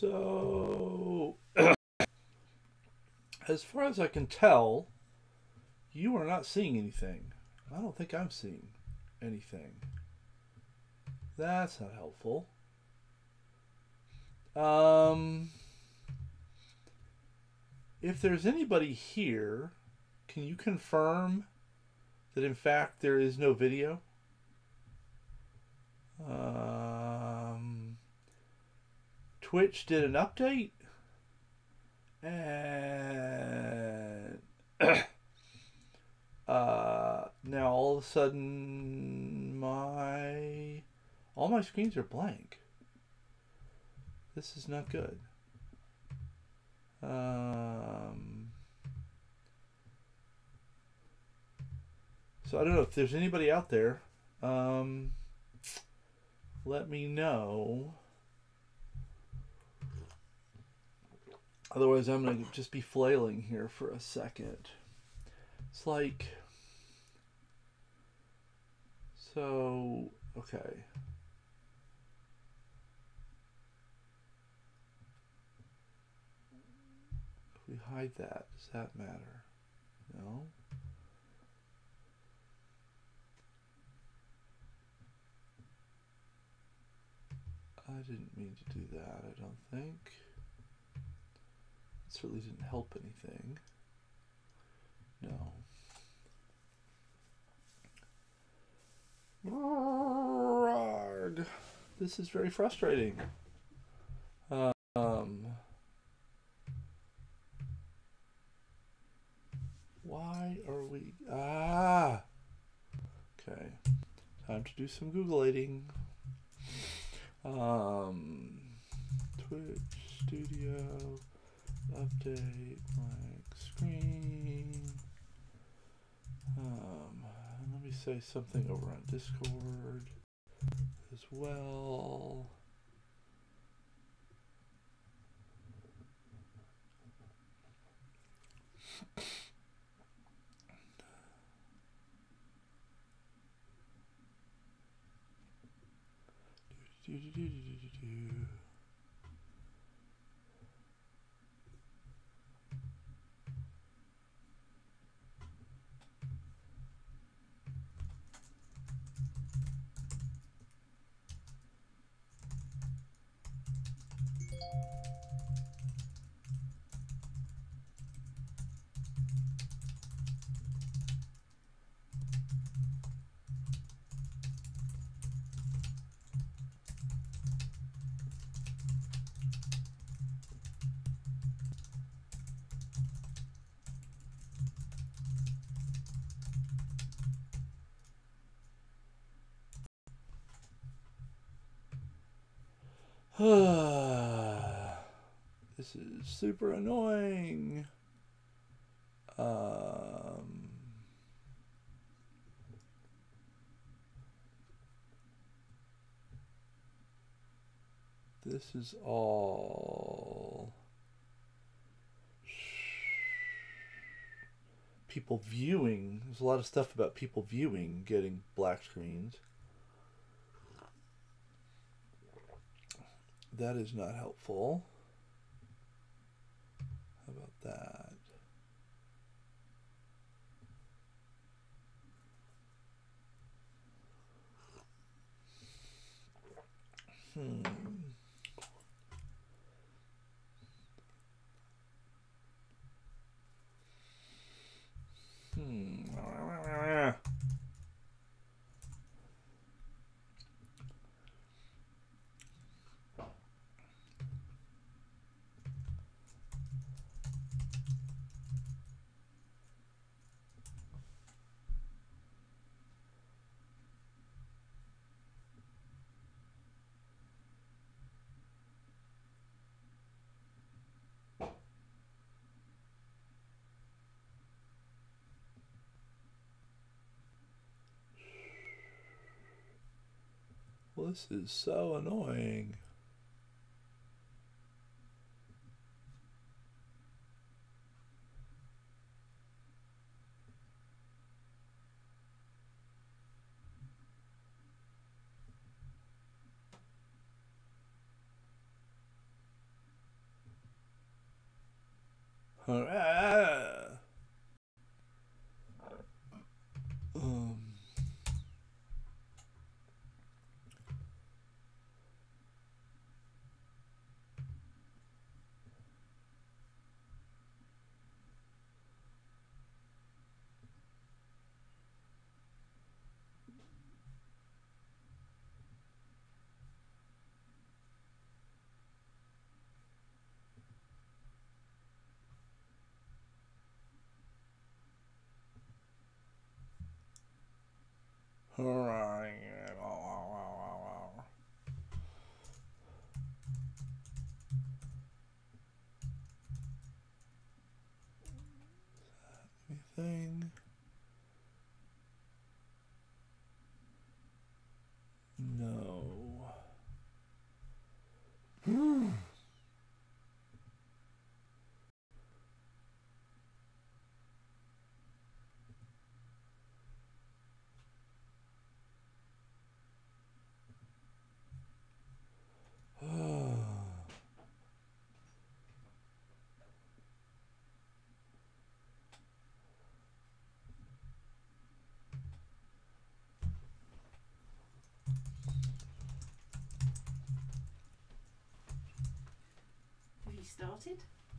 So, as far as I can tell, you are not seeing anything. I don't think I'm seeing anything. That's not helpful. Um, if there's anybody here, can you confirm that in fact there is no video? Um, Twitch did an update and uh, now all of a sudden my all my screens are blank. This is not good. Um, so I don't know if there's anybody out there. Um, let me know. Otherwise, I'm going to just be flailing here for a second. It's like. So, okay. If we hide that, does that matter? No? I didn't mean to do that, I don't think. Certainly didn't help anything. No. This is very frustrating. Um, why are we... Ah! Okay. Time to do some Googleating. Um, Twitch Studio update blank screen. Um, let me say something over on Discord as well. Do, do, do, super annoying. Um, this is all people viewing. There's a lot of stuff about people viewing getting black screens. That is not helpful. How about that? Hmm. this is so annoying. All right. Anything?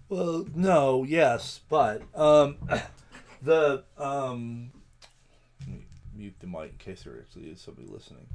Well, no, yes, but um, the um, mute the mic in case there actually is somebody listening.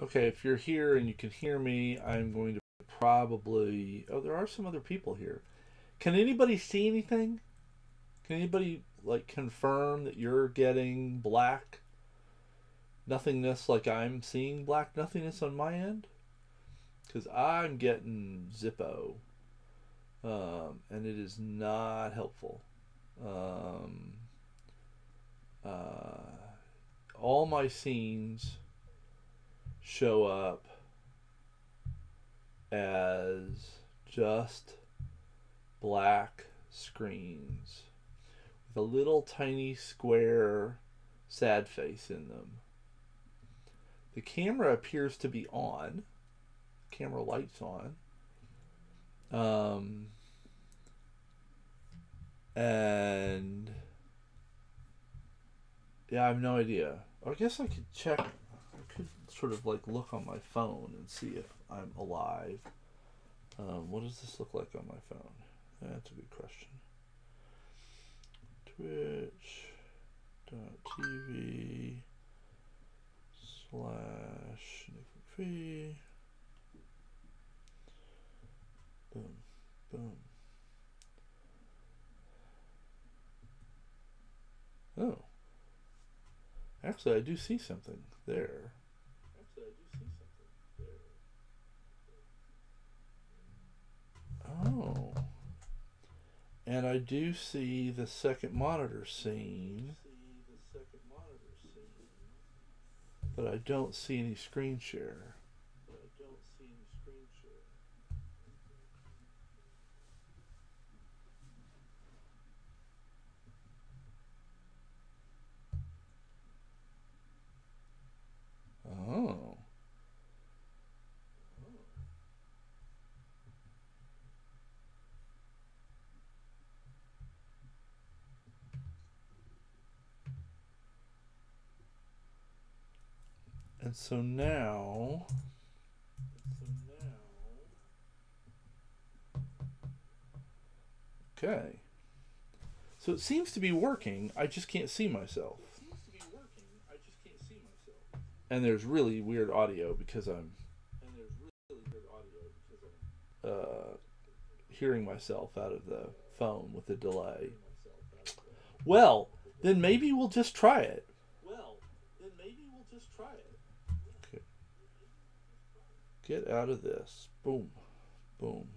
Okay, if you're here and you can hear me, I'm going to probably. Oh, there are some other people here. Can anybody see anything? Can anybody like confirm that you're getting black nothingness like I'm seeing black nothingness on my end? Because I'm getting Zippo, um, and it is not helpful. Um, uh, all my scenes show up as just black screens with a little tiny square sad face in them. The camera appears to be on. Camera lights on. Um, and yeah, I have no idea. I guess I could check. Could sort of like look on my phone and see if I'm alive. Um, what does this look like on my phone? That's a good question. Twitch.tv slash Nick. Boom, boom. Oh. Actually, I do see something there. Actually, I do see something there. Oh. And I do see the second monitor scene. But I don't see any screen share. Oh. And so now. Okay. So it seems to be working. I just can't see myself. And there's really weird audio because I'm uh, hearing myself out of the phone with a delay. Well, then maybe we'll just try it. Well, then maybe we'll just try it. Get out of this. Boom. Boom.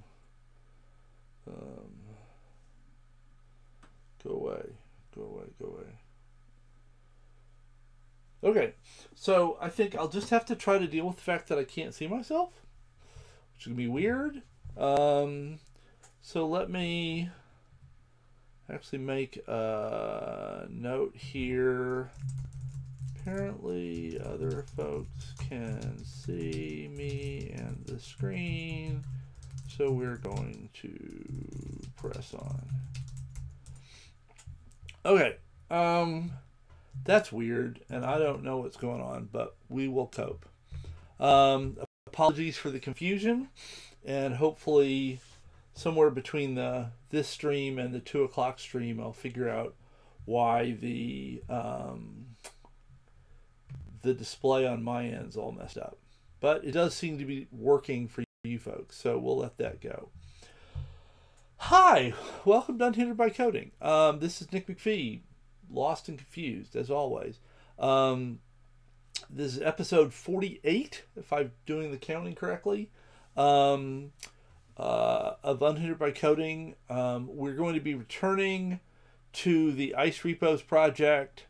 Um, go away. Go away. Go away. Okay. So I think I'll just have to try to deal with the fact that I can't see myself, which is going to be weird. Um, so let me actually make a note here. Apparently, other folks can see me and the screen, so we're going to press on. Okay, um, that's weird, and I don't know what's going on, but we will cope. Um, apologies for the confusion, and hopefully, somewhere between the this stream and the two o'clock stream, I'll figure out why the um, the display on my end's all messed up. But it does seem to be working for you folks, so we'll let that go. Hi, welcome to Unhindered by Coding. Um, this is Nic McPhee, lost and confused as always. Um, this is episode 48, if I'm doing the counting correctly, um, uh, of Unhindered by Coding. Um, we're going to be returning to the Ice Repos project,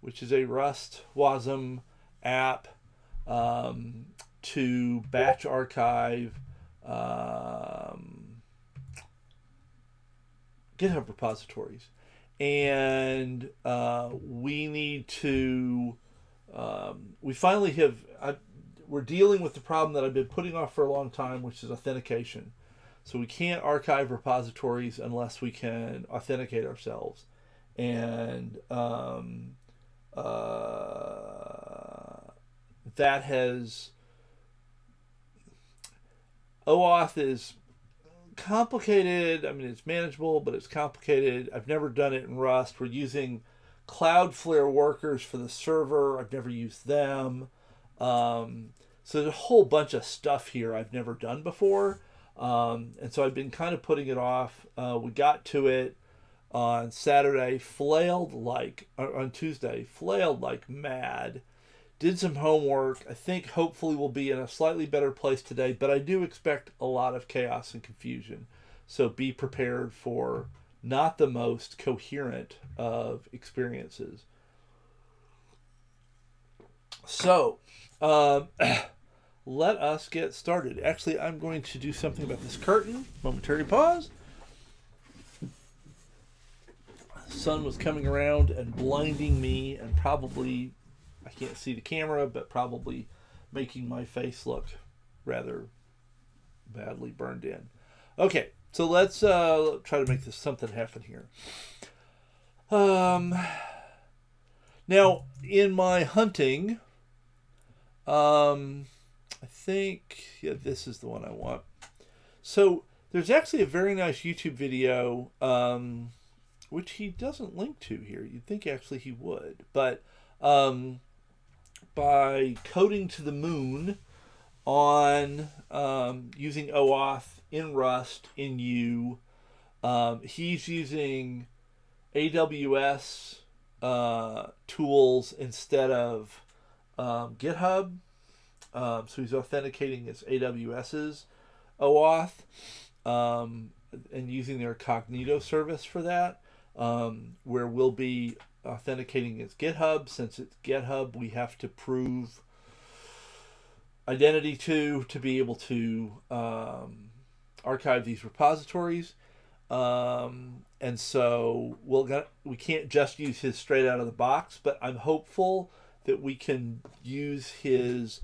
which is a Rust WASM app um, to batch archive um, GitHub repositories. And uh, we need to, um, we finally have, I, we're dealing with the problem that I've been putting off for a long time, which is authentication. So we can't archive repositories unless we can authenticate ourselves. And um, uh, that has OAuth is complicated. I mean, it's manageable, but it's complicated. I've never done it in Rust. We're using Cloudflare workers for the server. I've never used them. Um, So there's a whole bunch of stuff here I've never done before. Um, and so I've been kind of putting it off. Uh, we got to it on Saturday, flailed like, or on Tuesday, flailed like mad. Did some homework. I think hopefully we'll be in a slightly better place today, but I do expect a lot of chaos and confusion. So be prepared for not the most coherent of experiences. So, um, let us get started. Actually, I'm going to do something about this curtain. Momentary pause. Sun was coming around and blinding me, and probably, I can't see the camera, but probably making my face look rather badly burned in. Okay, so let's uh, try to make this something happen here. Um, now, in my hunting, um, I think yeah, this is the one I want. So there's actually a very nice YouTube video, um, which he doesn't link to here. You'd think actually he would, but um, by coding to the moon on um, using OAuth in Rust in Yew, um, he's using AWS uh, tools instead of um, GitHub. Um, so he's authenticating his AWS's OAuth um, and using their Cognito service for that, um, where we'll be authenticating his GitHub. Since it's GitHub, we have to prove identity to to be able to um, archive these repositories. Um, and so we'll get, we can't just use his straight out of the box, but I'm hopeful that we can use his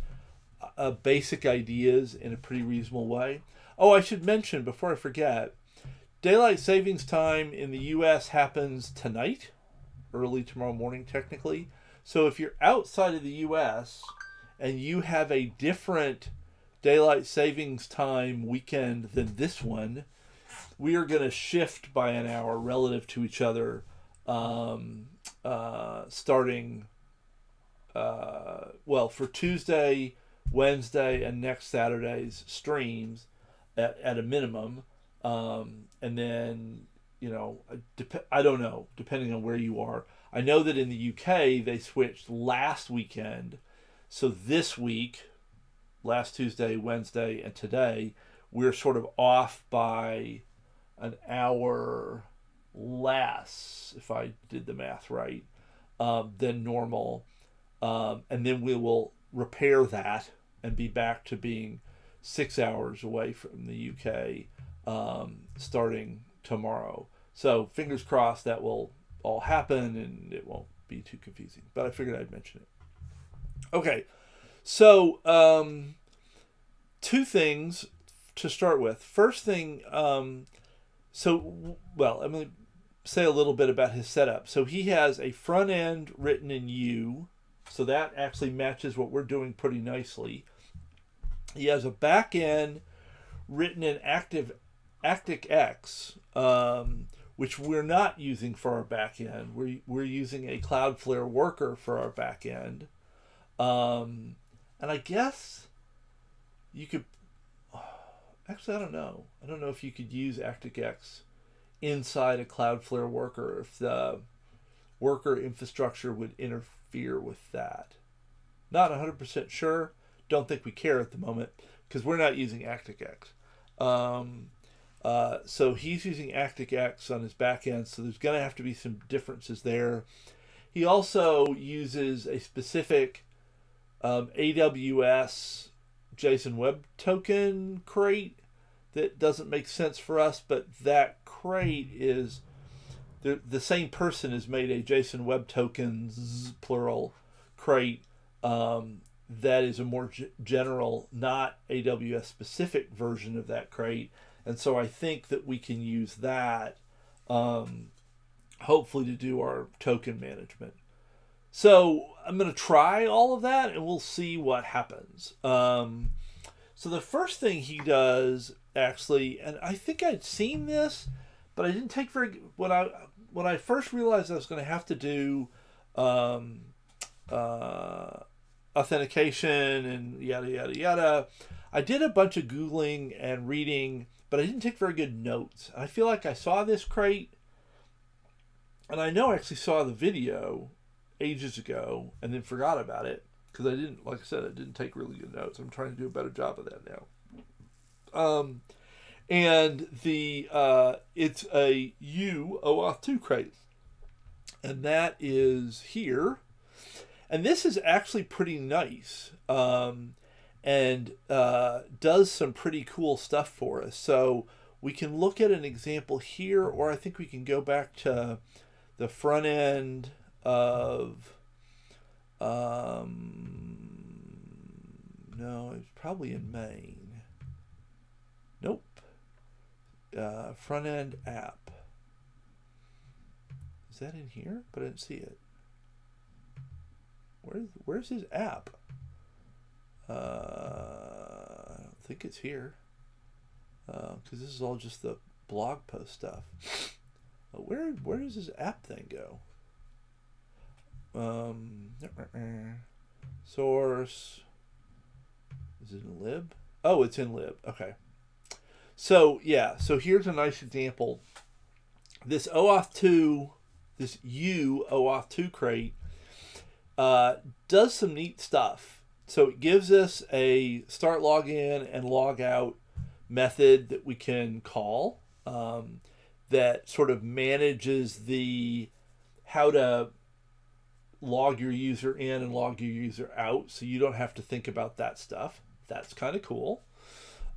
uh, basic ideas in a pretty reasonable way. Oh, I should mention before I forget, daylight savings time in the U.S. happens tonight, early tomorrow morning, technically. So if you're outside of the U.S. and you have a different daylight savings time weekend than this one, we are going to shift by an hour relative to each other, um, uh, starting uh, well for Tuesday, Wednesday, and next Saturday's streams at, at a minimum, um, and then you know dep- I don't know depending on where you are. I know that in the UK they switched last weekend, so this week, last Tuesday, Wednesday, and today we're sort of off by an hour less, if I did the math right, um, than normal um, and then we will repair that and be back to being six hours away from the UK um, starting tomorrow. So fingers crossed that will all happen and it won't be too confusing. But I figured I'd mention it. Okay, so um, two things to start with. First thing, um, so well, I'm to say a little bit about his setup. So he has a front end written in Yew so that actually matches what we're doing pretty nicely. He has a back end written in active Actix, um, which we're not using for our back end. We're, we're using a Cloudflare worker for our back end. Um, and I guess you could, actually, I don't know. I don't know if you could use Actix inside a Cloudflare worker if the worker infrastructure would interfere with that. Not 100% sure. Don't think we care at the moment because we're not using Actix. Um, uh, so he's using Actix on his back end, so there's going to have to be some differences there. He also uses a specific um, AWS JSON Web Token crate that doesn't make sense for us, but that crate is the, the same person has made a JSON Web Tokens plural crate um, that is a more general, not AWS specific version of that crate. And so I think that we can use that um, hopefully to do our token management. So I'm going to try all of that and we'll see what happens. Um, so the first thing he does actually, and I think I'd seen this, but I didn't take very when I when I first realized I was going to have to do, um, uh, authentication and yada yada yada. I did a bunch of googling and reading, but I didn't take very good notes. I feel like I saw this crate, and I know I actually saw the video ages ago and then forgot about it because I didn't, like I said, I didn't take really good notes. I'm trying to do a better job of that now. Um, and the uh, it's a Yew OAuth 2 crate, and that is here. And this is actually pretty nice um, and uh, does some pretty cool stuff for us. So we can look at an example here, or I think we can go back to the front end of. Um, no, it's probably in main. Nope. Uh, front end app. Is that in here? But I didn't see it. Where's Where's his app? Uh, I don't think it's here. Because uh, this is all just the blog post stuff. Uh, where Where does this app thing go? Um, source. Is it in lib? Oh, it's in lib. Okay. So yeah, so here's a nice example. This OAuth 2, this Yew OAuth 2 crate, uh, does some neat stuff. So it gives us a start login and log out method that we can call um, that sort of manages the how to log your user in and log your user out so you don't have to think about that stuff. That's kind of cool.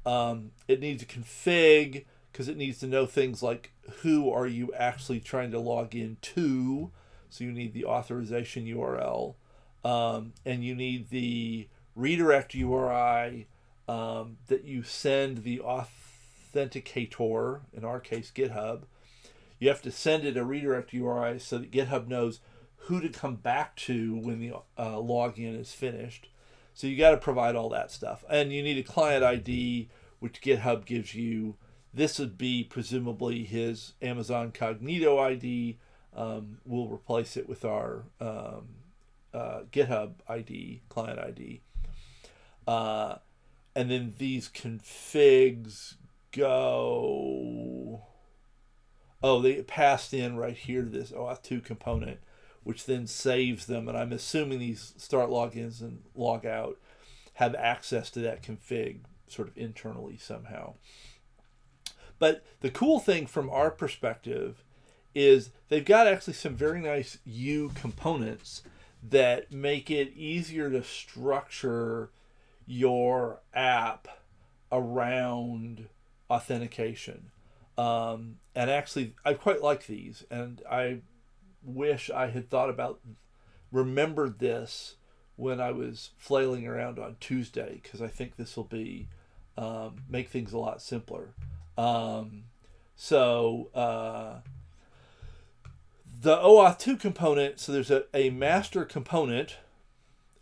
Um, it needs a config because it needs to know things like who are you actually trying to log in to. So you need the authorization URL, um, and you need the redirect URI um, that you send the authenticator, in our case GitHub. You have to send it a redirect URI so that GitHub knows who to come back to when the uh, login is finished. So you got to provide all that stuff. And you need a client ID, which GitHub gives you. This would be presumably his Amazon Cognito ID. Um, we'll replace it with our um, uh, GitHub ID, client ID. Uh, and then these configs go. Oh, they passed in right here to this OAuth2 component which then saves them. And I'm assuming these start logins and log out have access to that config sort of internally somehow. But the cool thing from our perspective is they've got actually some very nice Yew components that make it easier to structure your app around authentication. Um, and actually, I quite like these, and I wish I had thought about, remembered this when I was flailing around on Tuesday because I think this will be um, make things a lot simpler. Um, so uh, the OAuth 2 component, so there's a, a master component,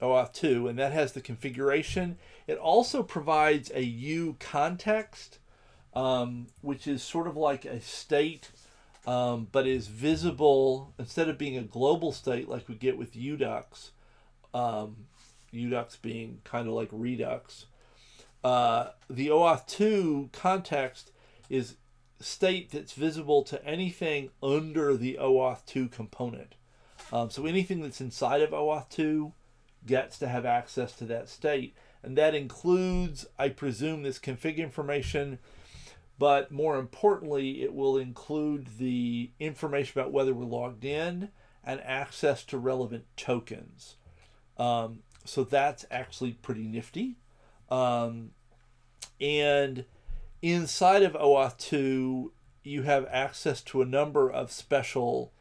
OAuth 2, and that has the configuration. It also provides a Yew context, um, which is sort of like a state um, but is visible instead of being a global state like we get with Yewdux, um, Yewdux being kind of like Redux. Uh, the OAuth 2 context is state that's visible to anything under the OAuth 2 component. Um, so anything that's inside of OAuth 2 gets to have access to that state. And that includes, I presume, this config information but more importantly, it will include the information about whether we're logged in and access to relevant tokens. Um, so that's actually pretty nifty. Um, and inside of OAuth 2, you have access to a number of special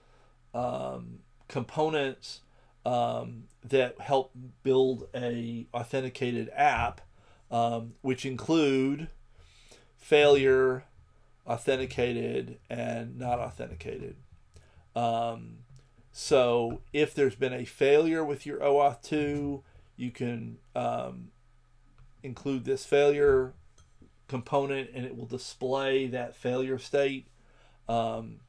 um, components um, that help build a authenticated app, um, which include failure, authenticated, and not authenticated. Um, so if there's been a failure with your OAuth 2, you can um, include this failure component and it will display that failure state. Um,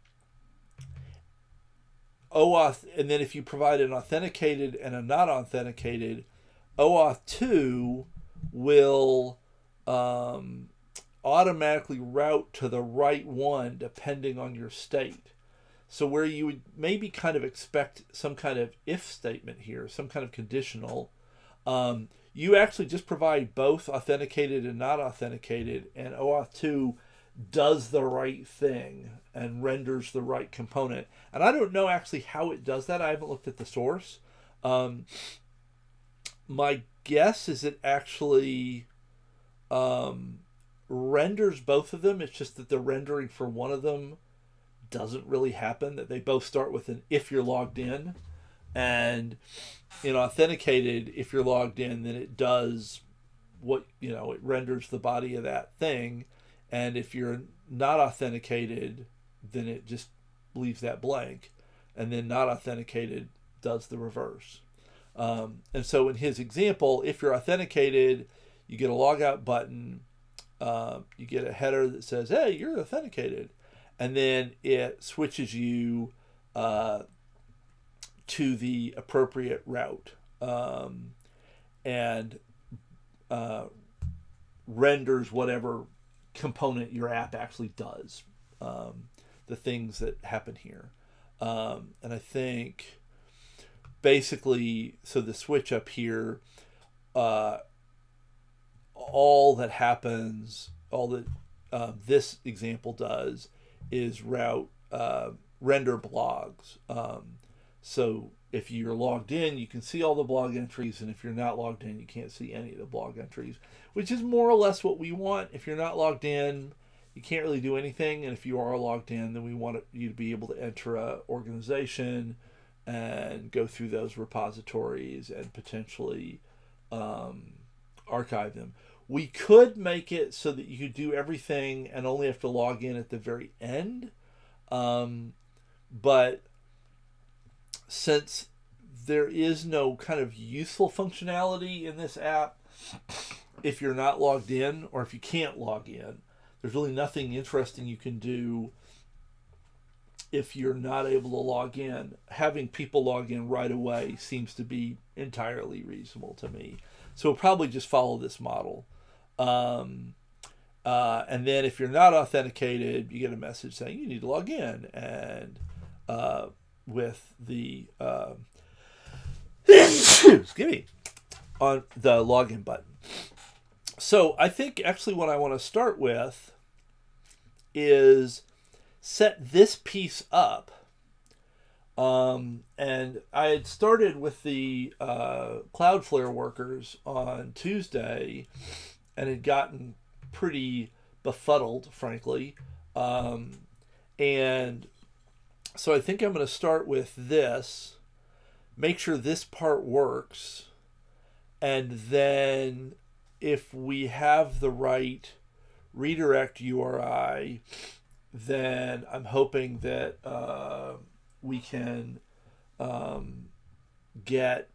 OAuth, and then if you provide an authenticated and a not authenticated OAuth 2 will um, automatically route to the right one depending on your state. So where you would maybe kind of expect some kind of if statement here, some kind of conditional, um, you actually just provide both authenticated and not authenticated, and OAuth 2 does the right thing and renders the right component. And I don't know actually how it does that. I haven't looked at the source. Um, my guess is it actually um, renders both of them. It's just that the rendering for one of them doesn't really happen. That they both start with an if you're logged in, and authenticated, if you're logged in, then it does what you know. It renders the body of that thing, and if you're not authenticated, then it just leaves that blank, and then not authenticated does the reverse. Um, and so in his example, if you're authenticated, you get a logout button, uh, you get a header that says, hey, you're authenticated. And then it switches you uh, to the appropriate route um, and uh, renders whatever component your app actually does, um, the things that happen here. Um, and I think basically, so the switch up here, uh, all that happens, all that uh, this example does is route uh, render blogs. Um, so if you're logged in, you can see all the blog entries, and if you're not logged in, you can't see any of the blog entries, which is more or less what we want. If you're not logged in, you can't really do anything, and if you are logged in, then we want you to be able to enter a organization and go through those repositories and potentially um, archive them. We could make it so that you could do everything and only have to log in at the very end. Um, but since there is no kind of useful functionality in this app, if you're not logged in or if you can't log in, there's really nothing interesting you can do if you're not able to log in, having people log in right away seems to be entirely reasonable to me. So we'll probably just follow this model. Um, uh, and then if you're not authenticated, you get a message saying you need to log in, and uh, with the uh, excuse me on the login button. So I think actually what I want to start with is set this piece up. Um, and I had started with the uh, Cloudflare workers on Tuesday and had gotten pretty befuddled, frankly. Um, and so I think I'm going to start with this, make sure this part works, and then if we have the right redirect URI, then I'm hoping that uh, we can um, get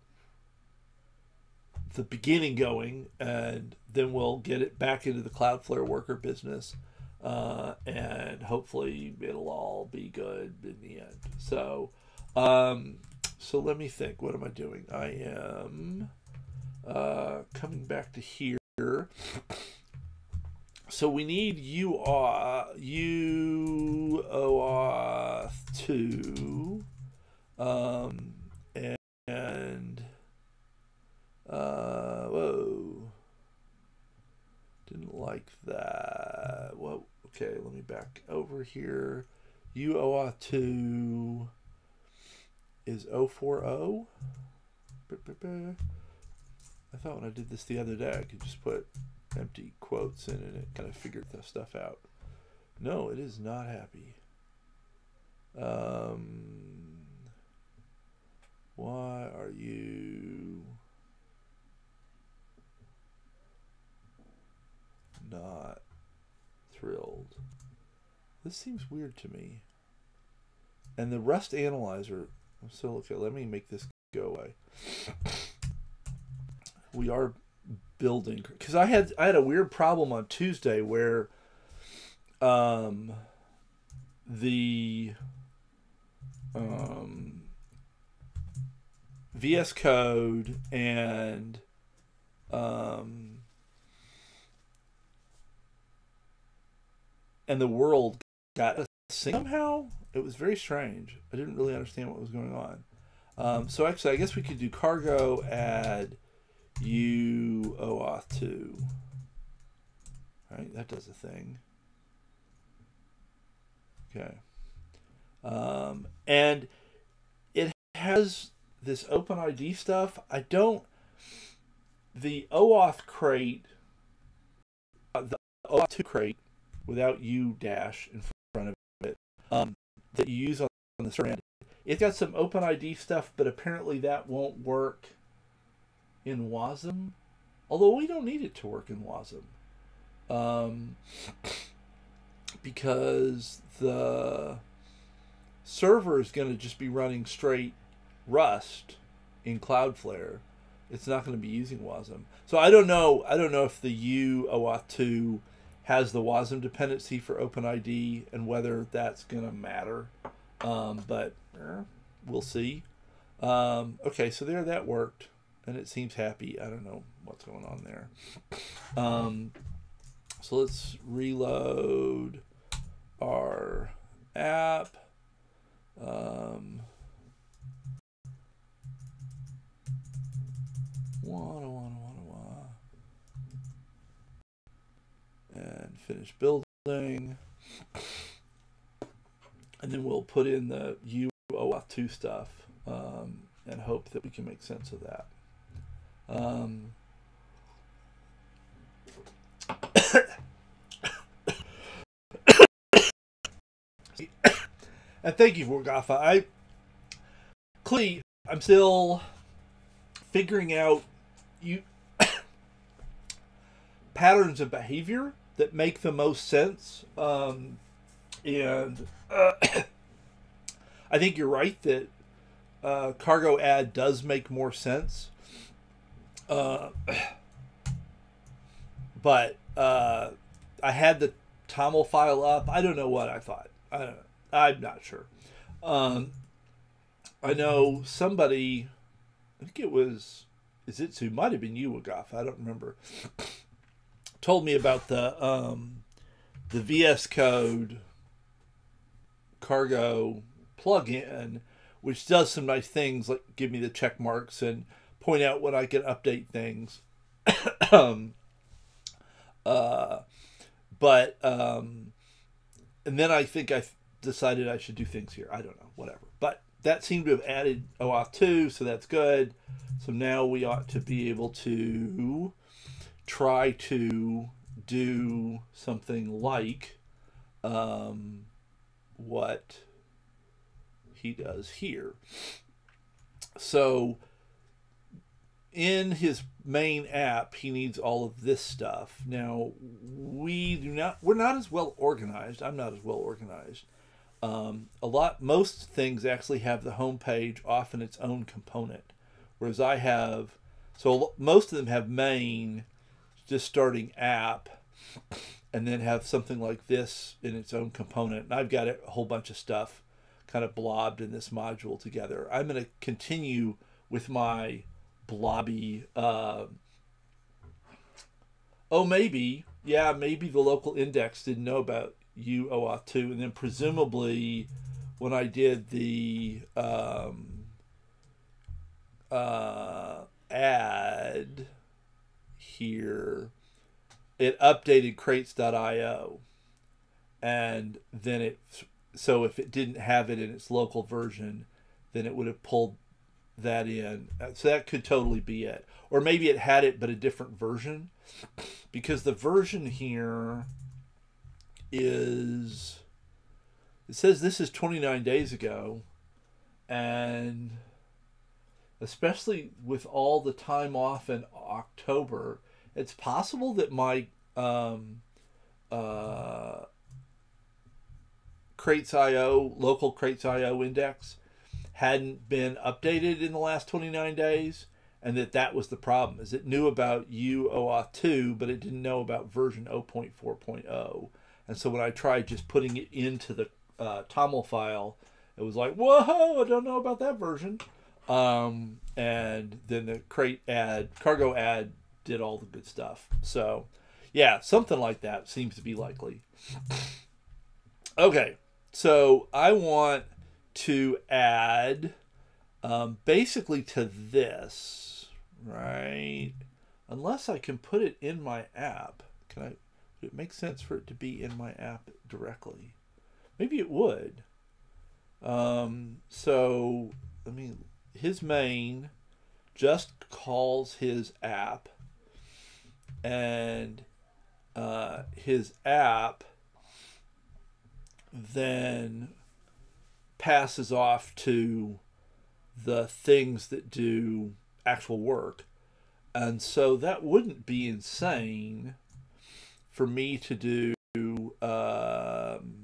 the beginning going, and then we'll get it back into the Cloudflare worker business, uh, and hopefully it'll all be good in the end. So, um, so let me think. What am I doing? I am uh, coming back to here so we need UR, Yew OAuth 2 um, and, uh, whoa didn't like that well okay let me back over here Yew OAuth 2 is 040 I thought when I did this the other day I could just put empty quotes in and it kind of figured the stuff out. No, it is not happy. Um, why are you not thrilled? This seems weird to me. And the Rust analyzer, still okay. Let me make this go away. We are building because I had I had a weird problem on Tuesday where um the um VS Code and Um, and the world got a sync somehow. It was very strange. I didn't really understand what was going on. Um, so actually, I guess we could do cargo add Yew OAuth 2. Right, that does a thing. Okay. Um, and it has this open ID stuff. I don't. The OAuth crate, uh, the OAuth 2 crate without Yew dash in front of it, um, that you use on the server, it's got some OpenID stuff, but apparently that won't work in WASM. Although we don't need it to work in WASM. Um, because the server is going to just be running straight Rust in Cloudflare. It's not going to be using WASM. So I don't know. I don't know if the Yew OAuth 2 has the WASM dependency for OpenID and whether that's going to matter. Um, but eh, we'll see. Um, okay, so there that worked, and it seems happy. I don't know what's going on there. Um, so let's reload our app. Um, 101. And finish building. And then we'll put in the Yew OAuth 2 stuff um, and hope that we can make sense of that. Um, and thank you, Vorgotha. I, Clee, I'm still figuring out you patterns of behavior that make the most sense. Um, and uh, I think you're right that uh, cargo add does make more sense. Uh, but uh, I had the TOML file up. I don't know what I thought. I don't know. I'm not sure. Um, I know somebody, I think it was, is it who might have been you, Wagaf, I don't remember, told me about the um, the VS Code cargo plugin, which does some nice things like give me the check marks and point out when I can update things. um, uh, but um, and then I think I decided I should do things here. I don't know, whatever. But that seemed to have added OAuth 2, so that's good. So now we ought to be able to try to do something like um, what he does here. So in his main app, he needs all of this stuff. Now, we do not, we're not as well organized. I'm not as well organized. Um, a lot, most things actually have the home page off in its own component, whereas I have, so most of them have main, just starting app, and then have something like this in its own component. And I've got a whole bunch of stuff kind of blobbed in this module together. I'm going to continue with my blobby. Uh, oh, maybe, yeah, maybe the local index didn't know about Yew OAuth 2, and then presumably when I did the um, uh, add here, it updated crates.io, and then it so if it didn't have it in its local version, then it would have pulled that in. Uh, so that could totally be it. Or maybe it had it but a different version. Because the version here is it says this is 29 days ago and especially with all the time off in October, it's possible that my um, uh, Crates.io, local Crates.io index hadn't been updated in the last 29 days and that that was the problem is it knew about Yew OAuth 2 but it didn't know about version 0.4.0 and so when I tried just putting it into the uh, TOML file it was like whoa I don't know about that version um, and then the crate ad, cargo add, did all the good stuff. So, yeah, something like that seems to be likely. Okay, so I want to add um, basically to this, right? Unless I can put it in my app, can I? Would it make sense for it to be in my app directly? Maybe it would. Um, so I mean, his main just calls his app, and uh, his app then passes off to the things that do actual work. And so that wouldn't be insane for me to do um,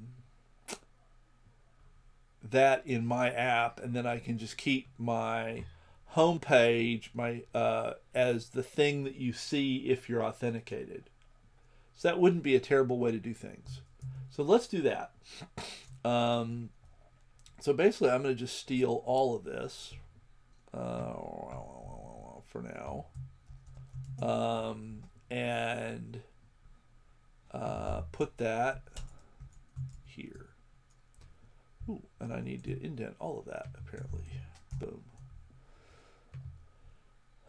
that in my app, and then I can just keep my homepage my uh, as the thing that you see if you're authenticated. So that wouldn't be a terrible way to do things. So let's do that. Um, so basically, I'm going to just steal all of this uh, for now. Um, and uh, put that here. And I need to indent all of that, apparently. Boom.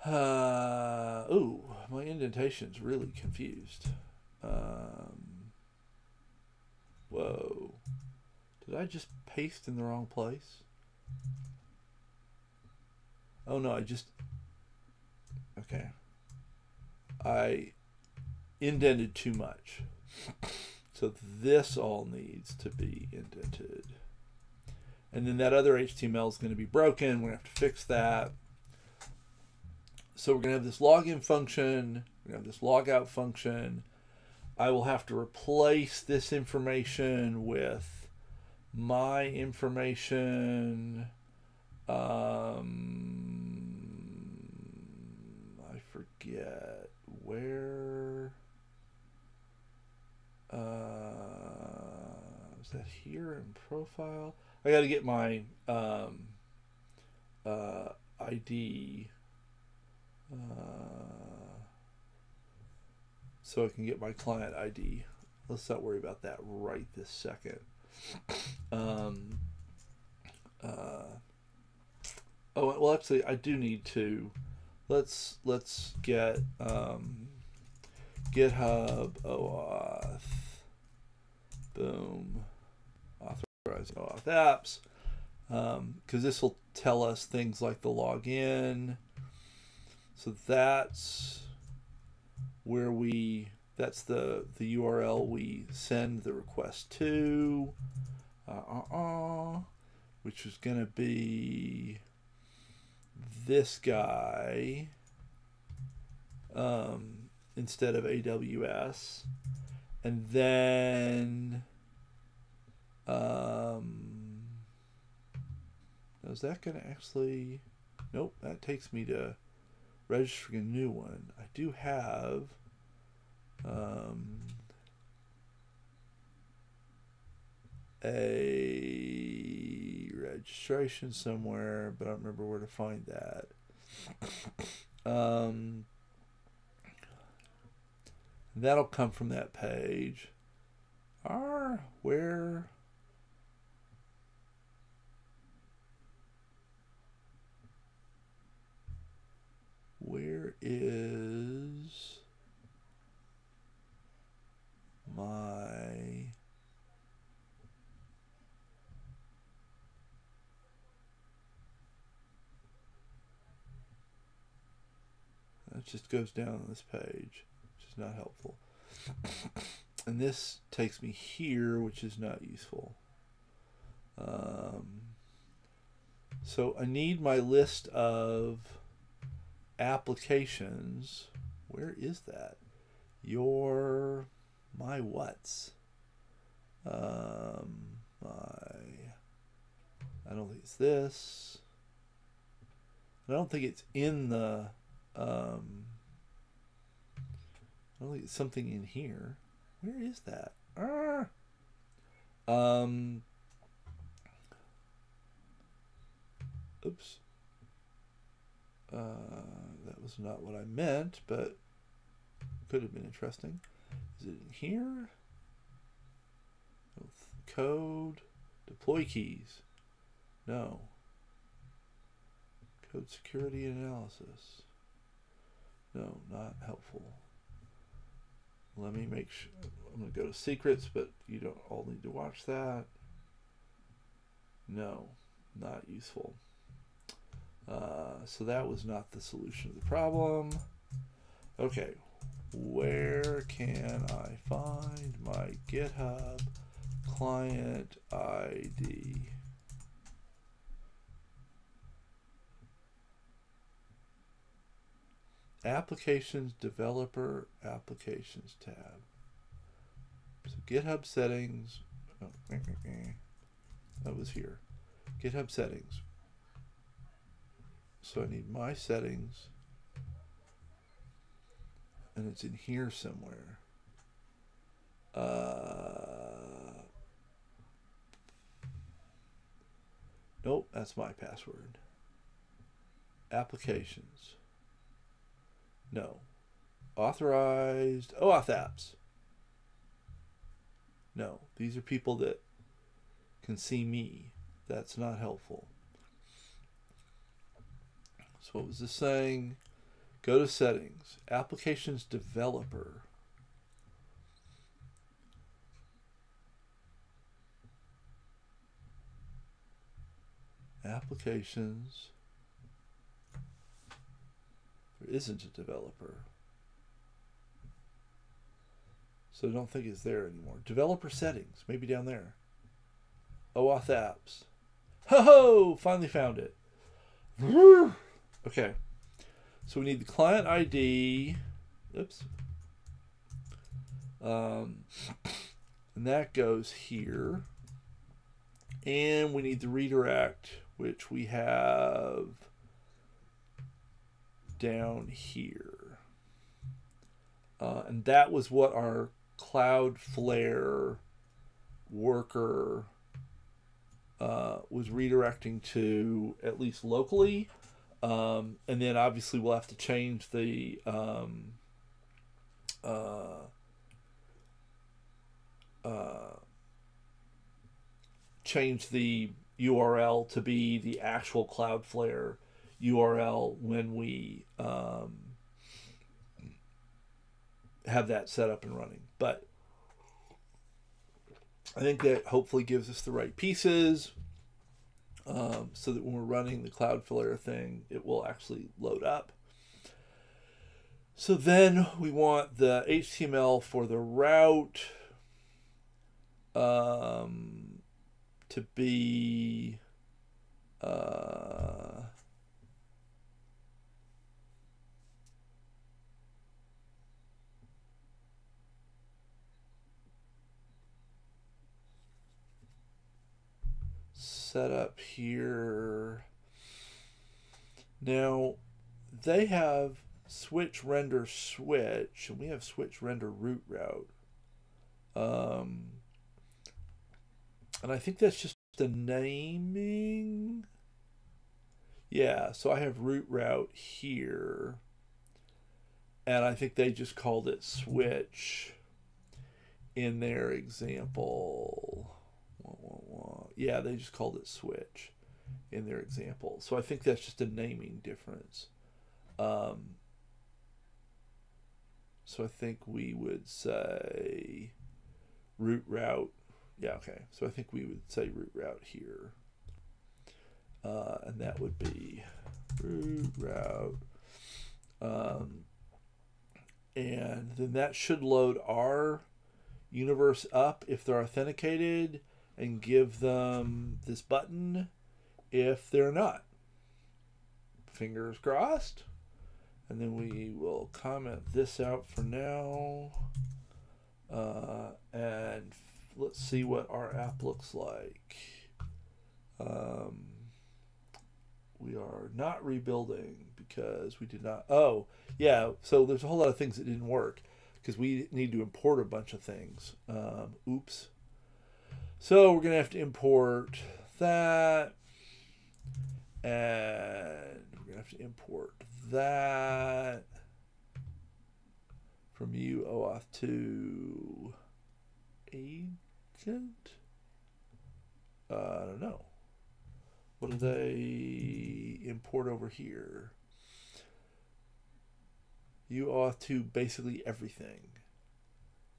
Uh, ooh, my indentation's really confused. Um, whoa. Did I just paste in the wrong place? Oh no, I just. Okay. I indented too much. So this all needs to be indented. And then that other HTML is going to be broken. We're going to have to fix that. So we're going to have this login function. We're going to have this logout function. I will have to replace this information with my information. Um, I forget where. Uh, is that here in profile? I got to get my um, uh, ID. Uh, so I can get my client ID. Let's not worry about that right this second. Um, uh, oh well, actually, I do need to. Let's let's get um, GitHub OAuth. Boom. OAuth apps. Because um, this will tell us things like the login. So that's where we that's the the URL we send the request to uh, uh, uh, which is going to be this guy um, instead of AWS and then um, is that going to actually nope that takes me to registering a new one. I do have um, a registration somewhere, but I don't remember where to find that. Um, that'll come from that page. R, where? Where is my that just goes down on this page which is not helpful. And this takes me here which is not useful. Um, so I need my list of applications. Where is that? Your my what's? Um, my. I don't think it's this. I don't think it's in the. Um, I don't think it's something in here. Where is that? Ah. Um. Oops. Uh, that was not what I meant, but could have been interesting. Is it in here? Oh, code, deploy keys. No. Code security analysis. No, not helpful. Let me make sure. I'm going to go to secrets, but you don't all need to watch that. No, not useful. Uh, so that was not the solution to the problem. Okay, where can I find my GitHub client ID? Applications Developer Applications tab. So GitHub settings. Oh, eh, eh, eh. that was here. GitHub settings. So I need my settings. And it's in here somewhere. Uh, nope, that's my password. Applications. No. Authorized OAuth apps. No, these are people that can see me. That's not helpful. So what was this saying? Go to settings, applications developer. Applications. There isn't a developer. So I don't think it's there anymore. Developer settings, maybe down there. OAuth apps. Ho ho! Finally found it. Okay. So we need the client ID. Oops. Um, and that goes here. And we need the redirect, which we have down here. Uh, and that was what our Cloudflare worker uh, was redirecting to, at least locally. Um, and then obviously we'll have to change the um, uh, uh, change the URL to be the actual Cloudflare URL when we um, have that set up and running. But I think that hopefully gives us the right pieces um, so that when we're running the Cloudflare thing, it will actually load up. So then we want the HTML for the route um, to be uh, set up here. Now, they have switch render switch, and we have switch render root route. Um, and I think that's just the naming. Yeah, so I have root route here. And I think they just called it switch in their example. Yeah, they just called it switch in their example. So I think that's just a naming difference. Um, so I think we would say root route. Yeah, okay. So I think we would say root route here. Uh, and that would be root route. Um, and then that should load our universe up if they're authenticated and give them this button if they're not. Fingers crossed. And then we will comment this out for now. Uh, and let's see what our app looks like. Um, we are not rebuilding because we did not. Oh, yeah. So there's a whole lot of things that didn't work because we need to import a bunch of things. Um, oops. So we're going to have to import that. And we're going to have to import that from you to agent. Uh, I don't know. What do they import over here? You to basically everything.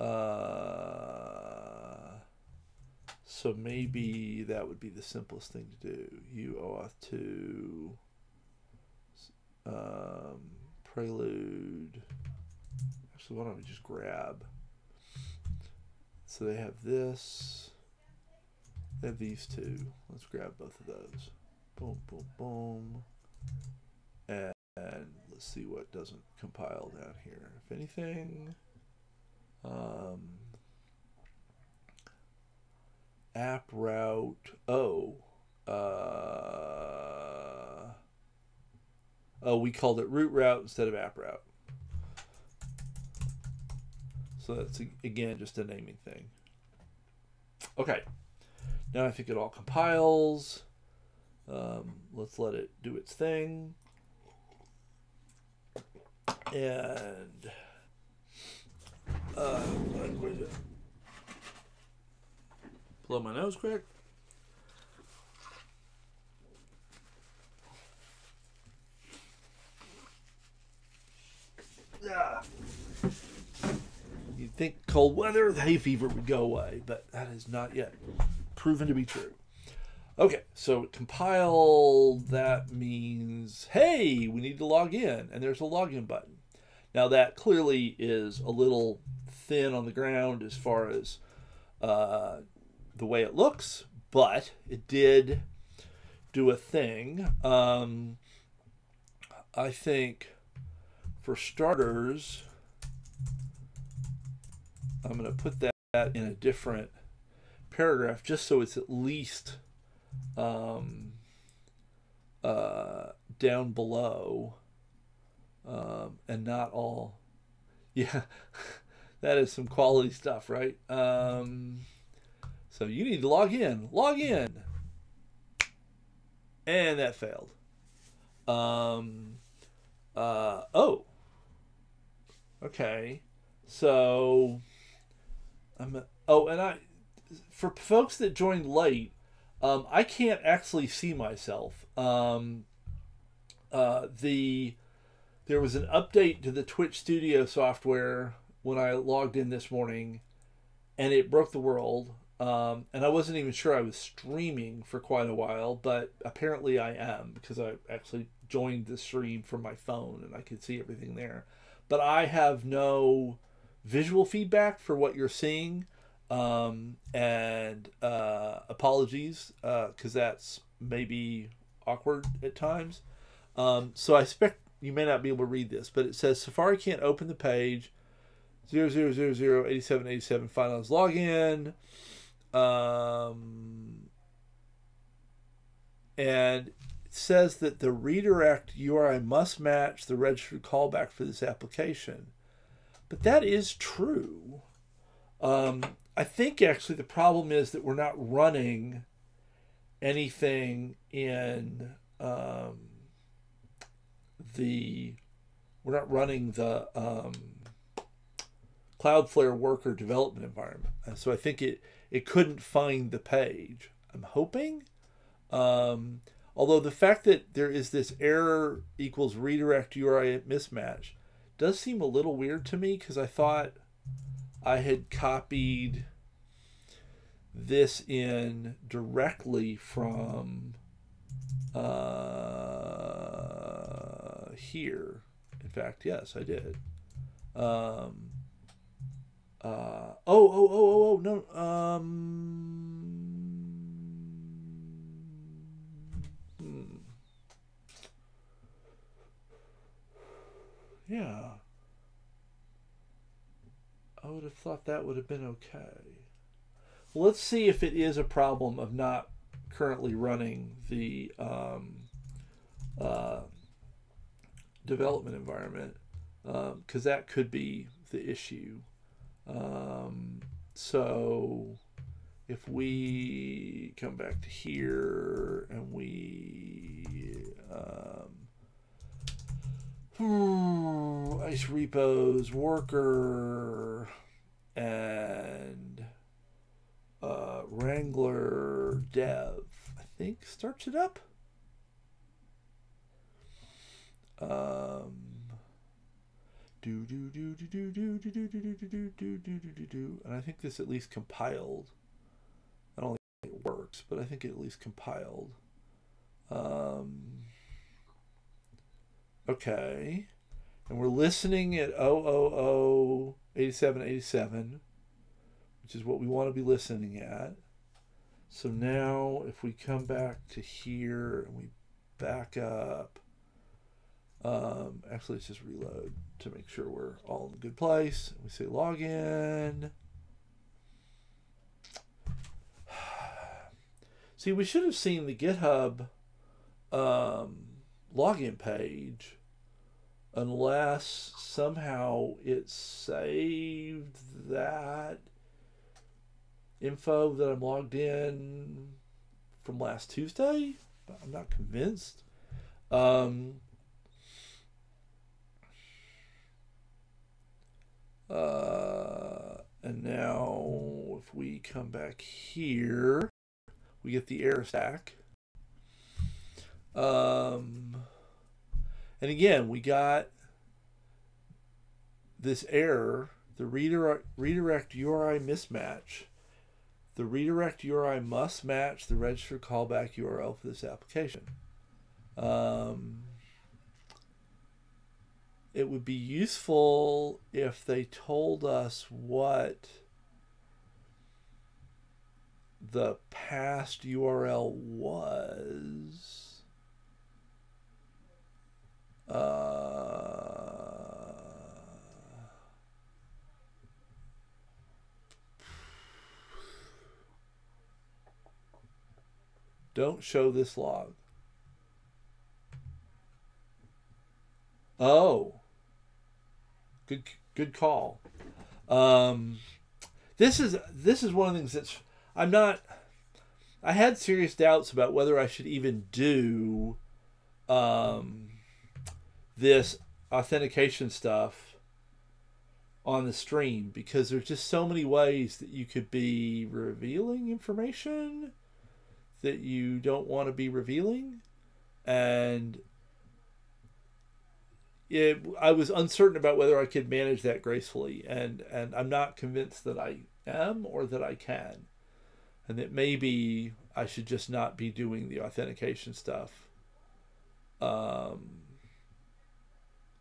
Uh, so maybe that would be the simplest thing to do. Yew OAuth 2 um, prelude. Actually, why don't we just grab? So they have this. They have these two. Let's grab both of those. Boom, boom, boom. And, and let's see what doesn't compile down here. If anything, um, app route. Oh, uh, oh, we called it root route instead of app route. So that's again just a naming thing. Okay. Now I think it all compiles. Um, let's let it do its thing. And uh? Blow my nose quick. Yeah. You'd think cold weather, the hay fever would go away, but that is not yet proven to be true. Okay, so compile that means, hey, we need to log in, and there's a login button. Now that clearly is a little thin on the ground as far as uh, the way it looks, but it did do a thing. Um, I think for starters, I'm going to put that in a different paragraph just so it's at least um, uh, down below um, and not all. Yeah, that is some quality stuff, right? Um, so you need to log in. Log in. And that failed. Um, uh, oh. Okay. So I'm oh, and I for folks that joined late, um, I can't actually see myself. Um, uh, the there was an update to the Twitch Studio software when I logged in this morning, and it broke the world. Um, and I wasn't even sure I was streaming for quite a while, but apparently I am because I actually joined the stream from my phone and I could see everything there. But I have no visual feedback for what you're seeing. Um, and uh, apologies because uh, that's maybe awkward at times. Um, so I expect you may not be able to read this, but it says Safari can't open the page. 00008787 finalize login. Um, and it says that the redirect URI must match the registered callback for this application. But that is true. Um, I think actually the problem is that we're not running anything in um, the we're not running the um, Cloudflare worker development environment. So I think it it couldn't find the page. I'm hoping. Um, although the fact that there is this error equals redirect URI mismatch does seem a little weird to me because I thought I had copied this in directly from uh, here. In fact, yes, I did. Um, uh, oh, oh, oh, oh, oh, no. Um, hmm. Yeah. I would have thought that would have been okay. Let's see if it is a problem of not currently running the um, uh, development environment, because um, that could be the issue. Um, so if we come back to here and we um, Hmm, ice repos, worker, and uh, Wrangler dev. I think starts it up. Um, do do do do do do do do do do do do do do do do and I think this at least compiled. I don't think it works, but I think it at least compiled. Um, okay, and we're listening at 000 8787, which is what we want to be listening at. So now, if we come back to here and we back up. Um, actually, let's just reload to make sure we're all in a good place. We say login. See, we should have seen the GitHub um, login page unless somehow it saved that info that I'm logged in from last Tuesday. I'm not convinced. Um, Uh, and now, if we come back here, we get the error stack. Um, and again, we got this error, the redirect, redirect URI mismatch. The redirect URI must match the registered callback URL for this application. Um, it would be useful if they told us what the past URL was. Uh, don't show this log. Oh. Good good call. Um, this is this is one of the things that's I'm not I had serious doubts about whether I should even do um, this authentication stuff on the stream because there's just so many ways that you could be revealing information that you don't want to be revealing and it, I was uncertain about whether I could manage that gracefully, and and I'm not convinced that I am or that I can, and that maybe I should just not be doing the authentication stuff. Um,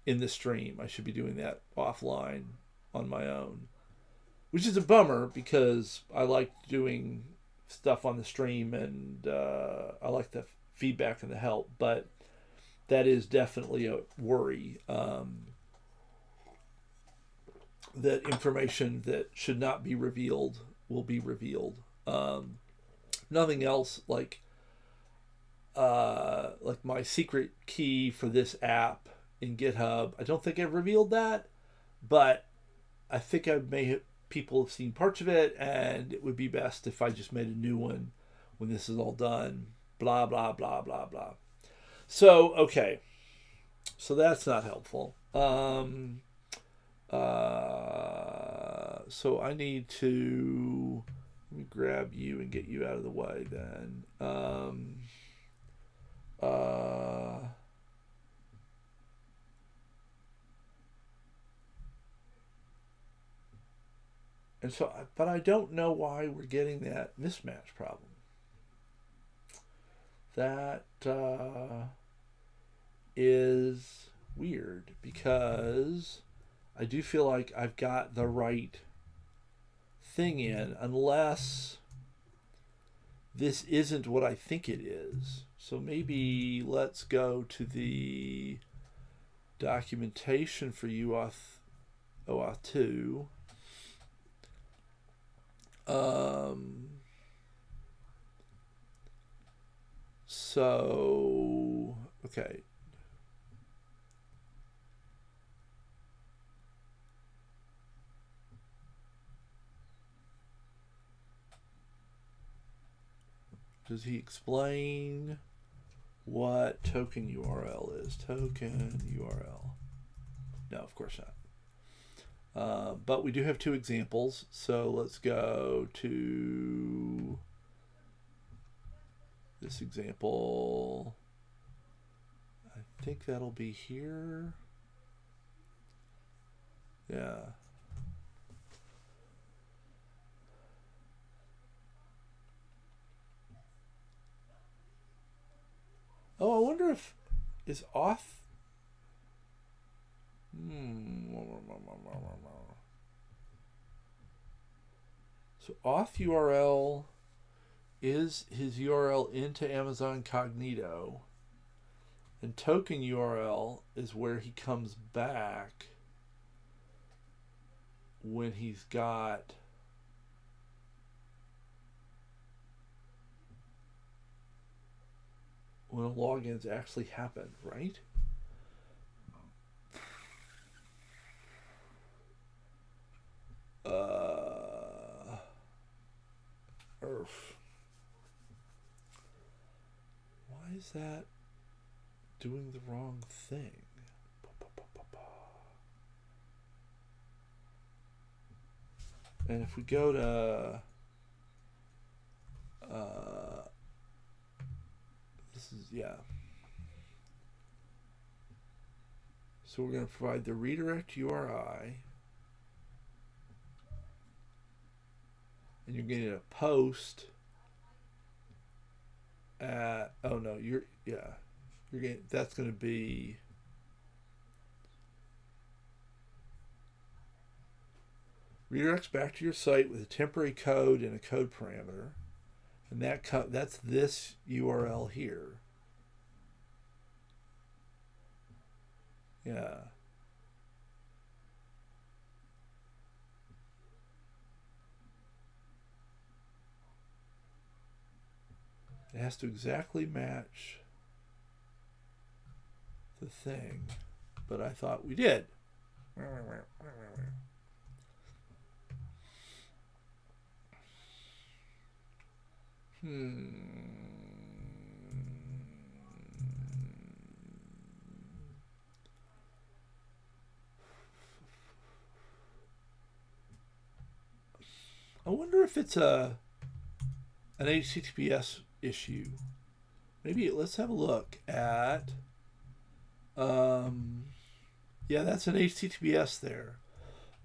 in the stream, I should be doing that offline on my own, which is a bummer because I like doing stuff on the stream and uh, I like the feedback and the help, but that is definitely a worry um, that information that should not be revealed will be revealed. Um, nothing else like uh, like my secret key for this app in GitHub. I don't think I've revealed that, but I think I may have people have seen parts of it, and it would be best if I just made a new one when this is all done. Blah blah blah blah blah. So, okay. So that's not helpful. Um, uh, so I need to let me grab you and get you out of the way then. Um, uh, and so, but I don't know why we're getting that mismatch problem. That, uh, is weird because I do feel like I've got the right thing in unless this isn't what I think it is. So maybe let's go to the documentation for UAuth OAuth 2. Um, so, okay. Does he explain what token URL is? Token URL. No, of course not. Uh, but we do have two examples. So let's go to this example. I think that'll be here. Yeah. Oh, I wonder if is off. Hmm. So auth URL is his URL into Amazon Cognito, and token URL is where he comes back when he's got when login's actually happen, right? Uh, Earth. Why is that doing the wrong thing? And if we go to uh, this is yeah. So we're going to provide the redirect URI. And you're getting a post at oh no, you're yeah. You're getting that's going to be redirects back to your site with a temporary code and a code parameter. And that co- that's this URL here. Yeah. It has to exactly match the thing, but I thought we did. Hmm. I wonder if it's a an HTTPS issue. Maybe let's have a look at. Um, yeah, that's an HTTPS there,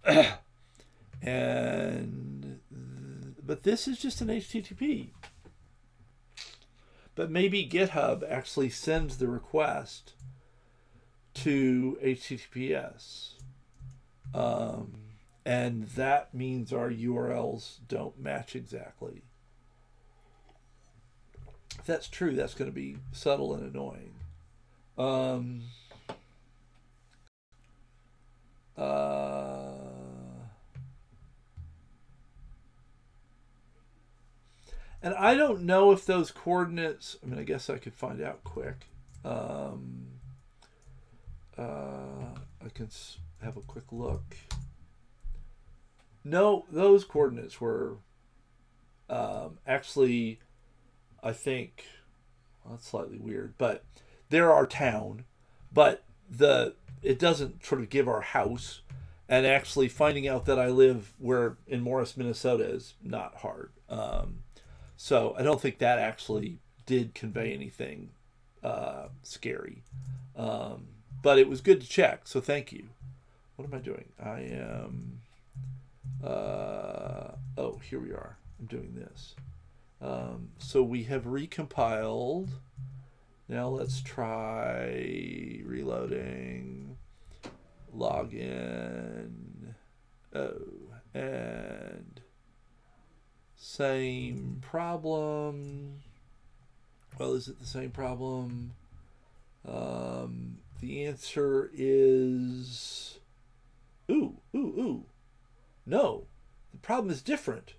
and but this is just an HTTP. But maybe GitHub actually sends the request to HTTPS. Um, and that means our URLs don't match exactly. If that's true, that's going to be subtle and annoying. Um, uh, and I don't know if those coordinates. I mean, I guess I could find out quick. Um, uh, I can have a quick look. No, those coordinates were um, actually, I think, well, that's slightly weird, but they're our town, but the it doesn't sort of give our house, and actually finding out that I live where in Morris, Minnesota is not hard. Um, so I don't think that actually did convey anything uh, scary, um, but it was good to check. So thank you. What am I doing? I am. Uh, oh, here we are. I'm doing this. Um, so we have recompiled. Now let's try reloading, login. Oh, and same problem. Well, is it the same problem? Um, the answer is. Ooh, ooh, ooh. No, the problem is different.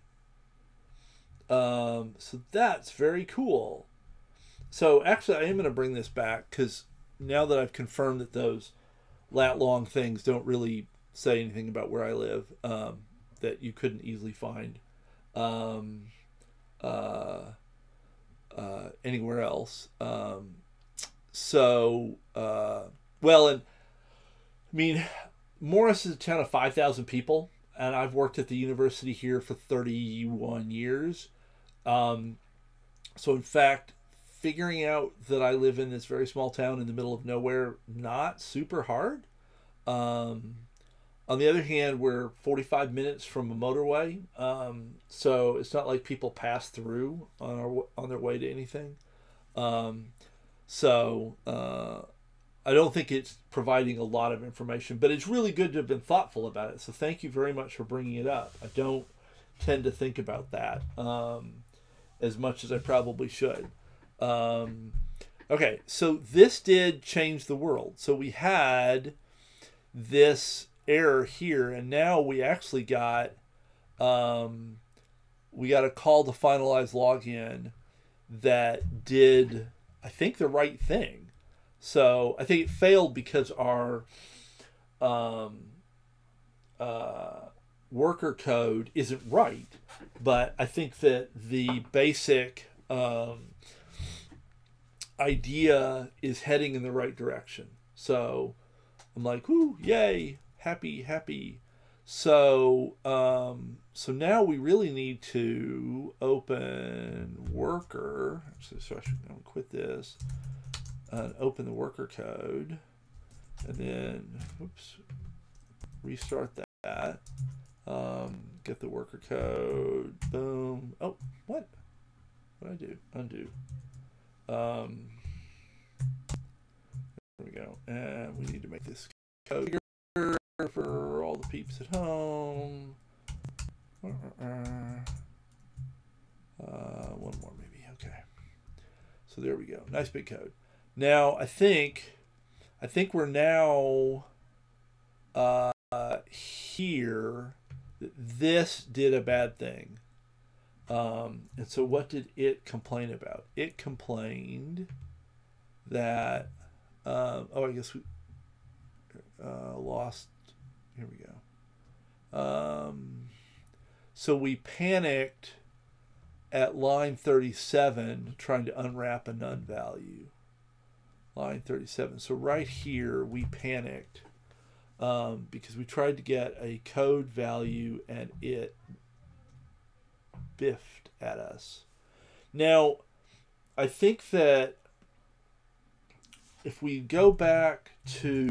Um, so that's very cool. So actually, I am going to bring this back because now that I've confirmed that those lat long things don't really say anything about where I live, um, that you couldn't easily find um, uh, uh, anywhere else. Um, so, uh, well, and I mean, Morris is a town of 5,000 people, and I've worked at the university here for 31 years. Um, so, in fact, figuring out that I live in this very small town in the middle of nowhere, not super hard. Um, on the other hand, we're 45 minutes from a motorway, um, so it's not like people pass through on our on their way to anything. Um, so uh, I don't think it's providing a lot of information, but it's really good to have been thoughtful about it. So thank you very much for bringing it up. I don't tend to think about that um, as much as I probably should. Um, okay, so this did change the world. So we had this error here, and now we actually got um, we got a call to finalize login that did I think the right thing. So I think it failed because our um, uh, worker code isn't right, but I think that the basic um, idea is heading in the right direction. So I'm like, "Whoo, yay, happy, happy." So, um, so now we really need to open worker. So, so I should I'm quit this and open the worker code, and then, oops, restart that. Um, get the worker code. Boom. Oh, what? What did I do? Undo. Um, there we go. And we need to make this code bigger for all the peeps at home. Uh, one more maybe. Okay. So there we go. Nice big code. Now I think, I think we're now uh, here. This did a bad thing. Um, and so, what did it complain about? It complained that, um, oh, I guess we uh, lost. Here we go. Um, so, we panicked at line 37 trying to unwrap a none value. Line 37. So, right here, we panicked um, because we tried to get a code value and it biffed at us. Now, I think that if we go back to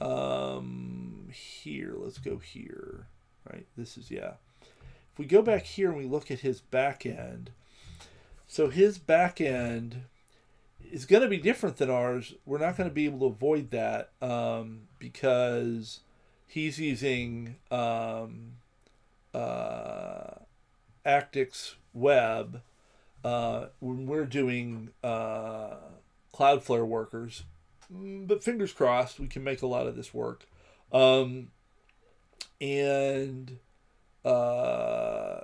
um, here, let's go here, right? This is, yeah. If we go back here and we look at his back end, so his back end is going to be different than ours. We're not going to be able to avoid that um, because he's using um, uh, Actix Web uh, when we're doing uh, Cloudflare workers. Mm, But fingers crossed, we can make a lot of this work. Um, and uh,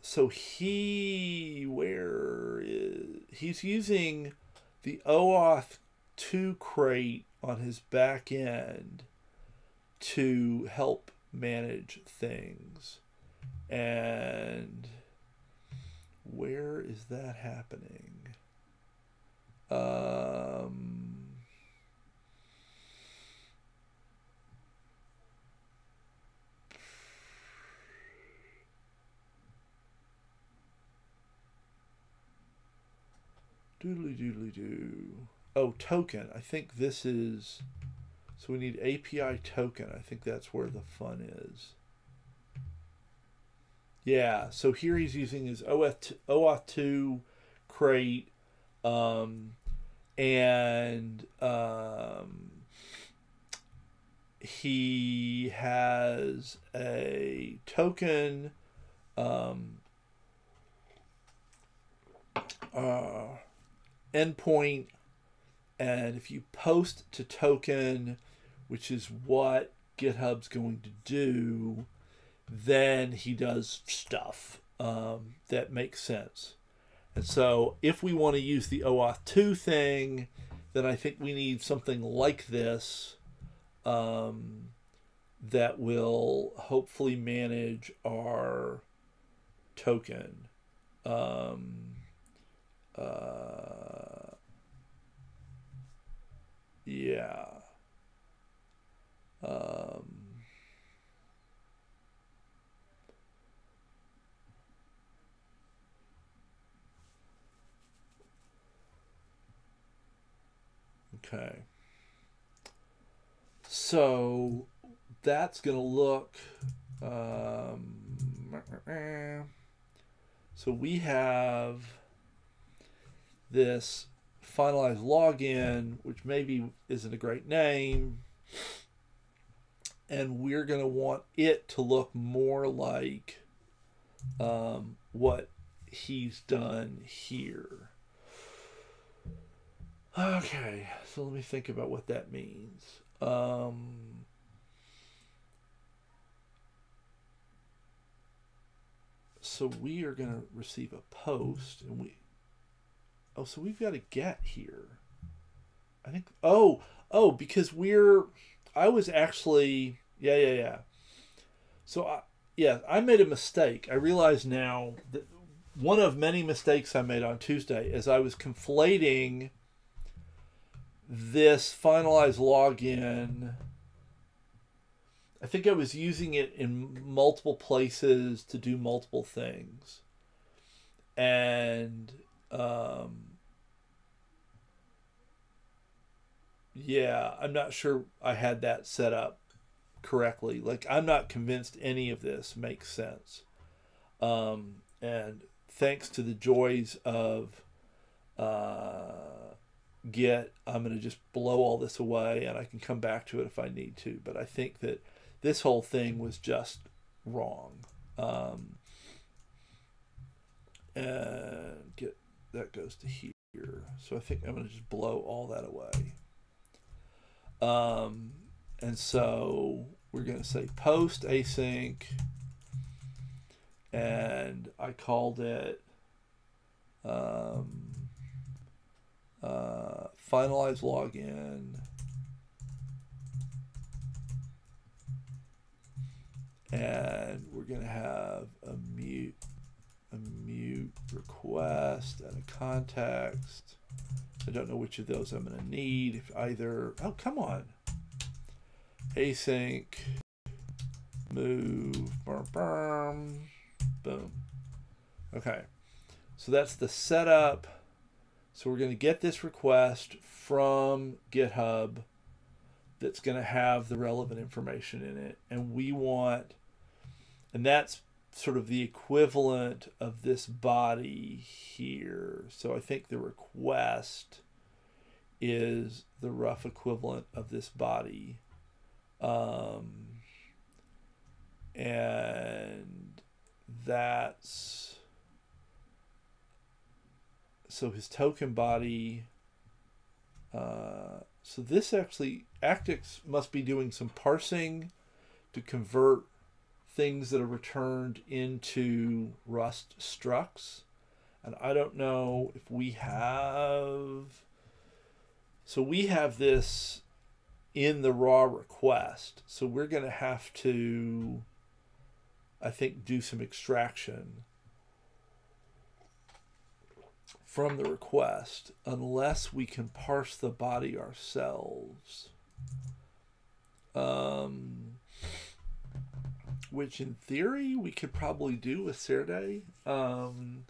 so he, where is he's using the OAuth 2 crate on his back end to help manage things. And where is that happening? Um, doodly doodly doo. Oh, token. I think this is. So we need API token. I think that's where the fun is. Yeah, so here he's using his OAuth, OAuth 2 crate um, and um, he has a token um, uh, endpoint and if you post to token which is what github's going to do then he does stuff um, that makes sense. And so if we want to use the OAuth 2 thing then i think we need something like this um, that will hopefully manage our token. Um, uh, yeah. Um, okay. So that's going to look. Um, so we have this finalized login, which maybe isn't a great name. And we're going to want it to look more like um, what he's done here. Okay, so let me think about what that means. Um, so we are going to receive a post, and we. Oh, so we've got a get here. I think. Oh, oh, because we're. I was actually. Yeah, yeah, yeah. So I, yeah, I made a mistake. I realize now that one of many mistakes I made on Tuesday is I was conflating this finalized login. I think I was using it in multiple places to do multiple things. And um, yeah, I'm not sure I had that set up correctly. Like, I'm not convinced any of this makes sense. Um, and thanks to the joys of uh, Git, I'm going to just blow all this away and I can come back to it if I need to. But I think that this whole thing was just wrong. Um, and get that goes to here. So I think I'm going to just blow all that away. Um, and so we're going to say post async. And I called it um, uh, finalize login. And we're going to have a mute, a mute request and a context. I don't know which of those I'm going to need. If either, oh, come on. Async, move, burm, burm, boom. Okay. So that's the setup. So we're going to get this request from GitHub that's going to have the relevant information in it. And we want, and that's sort of the equivalent of this body here. So I think the request is the rough equivalent of this body. Um, and that's so his token body uh, so this actually Actix must be doing some parsing to convert things that are returned into Rust structs. And I don't know if we have. So we have this in the raw request. So we're going to have to, I think, do some extraction from the request unless we can parse the body ourselves. Um, which in theory we could probably do with Serde. Um,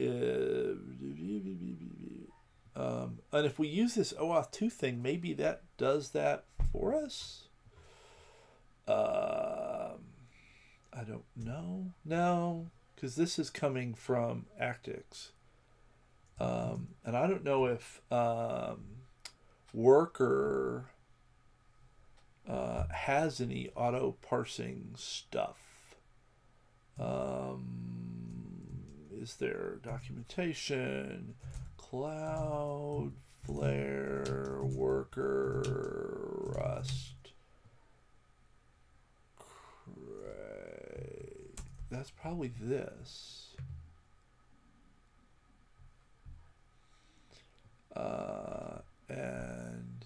uh, um, and if we use this OAuth 2 thing, maybe that does that for us? Um, I don't know. No, because this is coming from Actix. Um, and I don't know if um, Worker uh, has any auto parsing stuff. Um, is there documentation? Cloudflare, Worker, Rust. That's probably this. Uh, and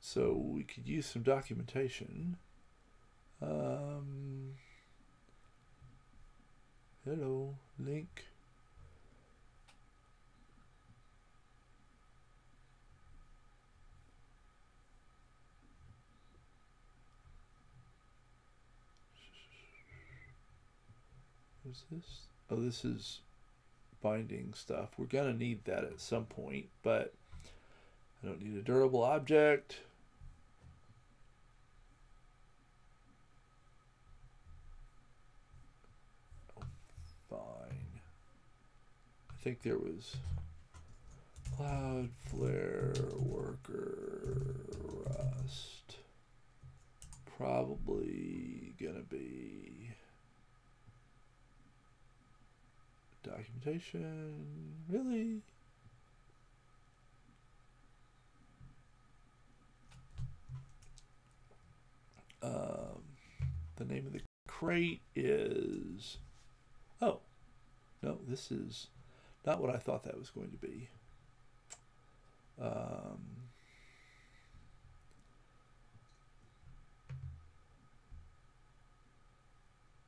so we could use some documentation. Um, hello, link. This? Oh, this is binding stuff. We're going to need that at some point, but I don't need a durable object. Fine. I think there was Cloudflare worker rust. Probably gonna be documentation. Really? Um, the name of the crate is. Oh, no, this is not what I thought that was going to be. Um,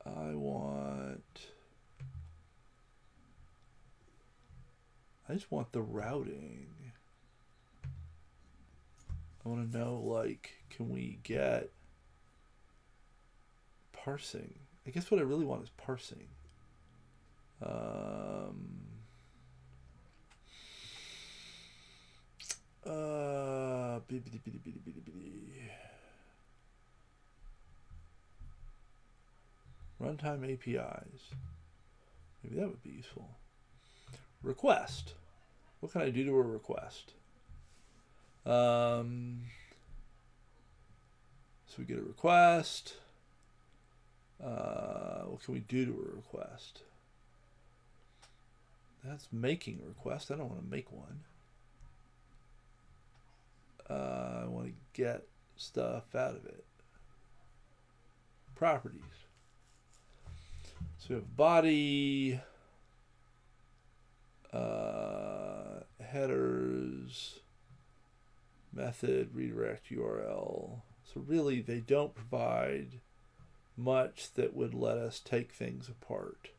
I want. I just want the routing. I want to know, like, can we get parsing? I guess what I really want is parsing. Um, uh, bibbidi bibbidi bibbidi bibbidi bibbidi. Runtime APIs. Maybe that would be useful. Request. What can I do to a request? Um, so we get a request. Uh, what can we do to a request? That's making a request. I don't want to make one. Uh, I want to get stuff out of it. Properties. So we have body, uh, headers, method, redirect URL. So really, they don't provide much that would let us take things apart.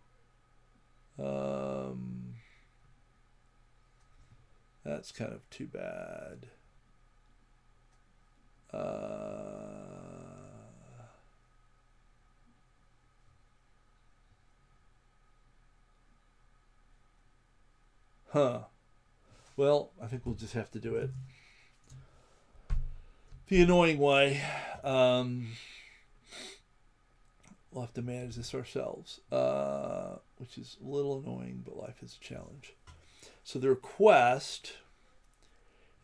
Um, that's kind of too bad. Uh, huh. Well, I think we'll just have to do it the annoying way. Um, we'll have to manage this ourselves, uh, which is a little annoying, but life is a challenge. So the request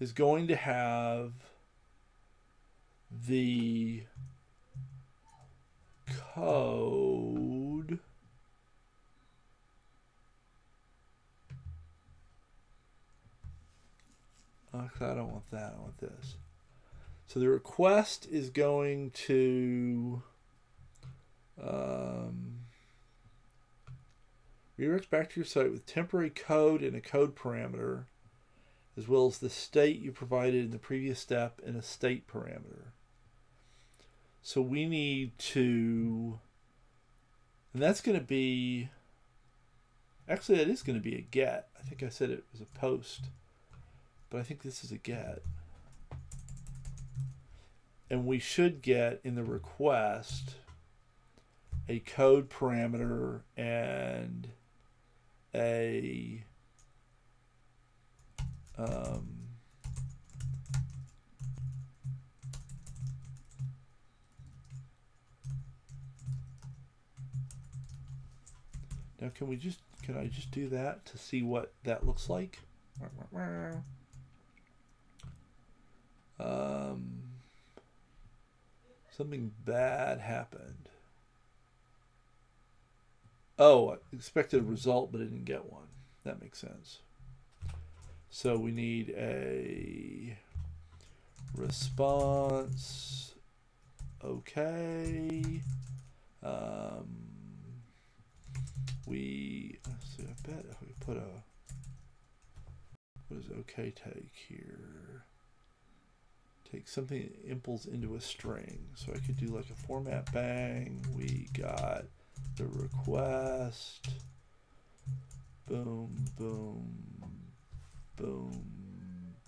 is going to have the code Actually, I don't want that. I want this. So the request is going to um, redirects back to your site with temporary code and a code parameter, as well as the state you provided in the previous step and a state parameter. So we need to, and that's going to be, actually, that is going to be a get. I think I said it was a post, but I think this is a get. And we should get in the request a code parameter and a um, now can we just can I just do that to see what that looks like um, Something bad happened. Oh, I expected a result, but I didn't get one. That makes sense. So we need a response. Okay. Um, we, let's see, I bet if we put a, what does okay take here? Take something that imples into a string. So I could do like a format bang. We got the request. Boom, boom, boom,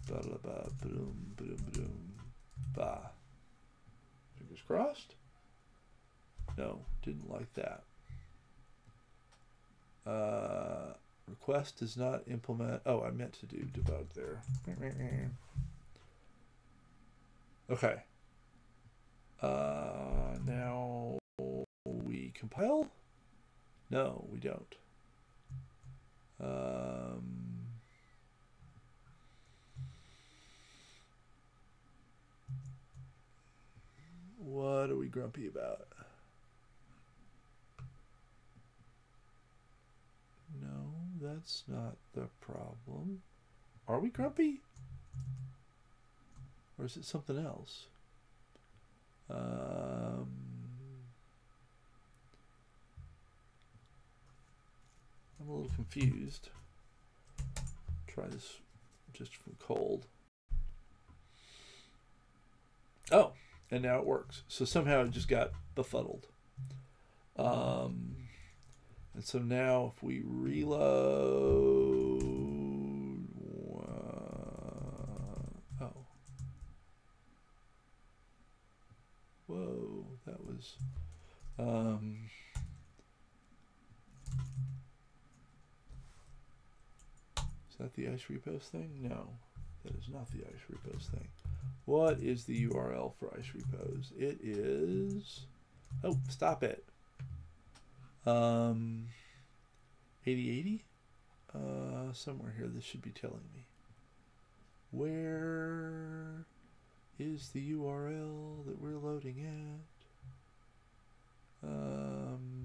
ba da ba, boom, boom, boom, ba. Fingers crossed. No, didn't like that. Uh, request does not implement. Oh, I meant to do debug there. Okay. Uh, now we compile. No, we don't. Um, what are we grumpy about? No, that's not the problem. Are we grumpy? Or is it something else? Um, I'm a little confused. Try this just from cold. Oh, and now it works. So somehow it just got befuddled. Um, and so now if we reload, uh, oh, whoa, was, um, is that the ice repos thing? No, that is not the ice repos thing. What is the URL for ice repos? It is, oh, stop it. Um, 8080? Uh, somewhere here this should be telling me. Where is the URL that we're loading at? Um,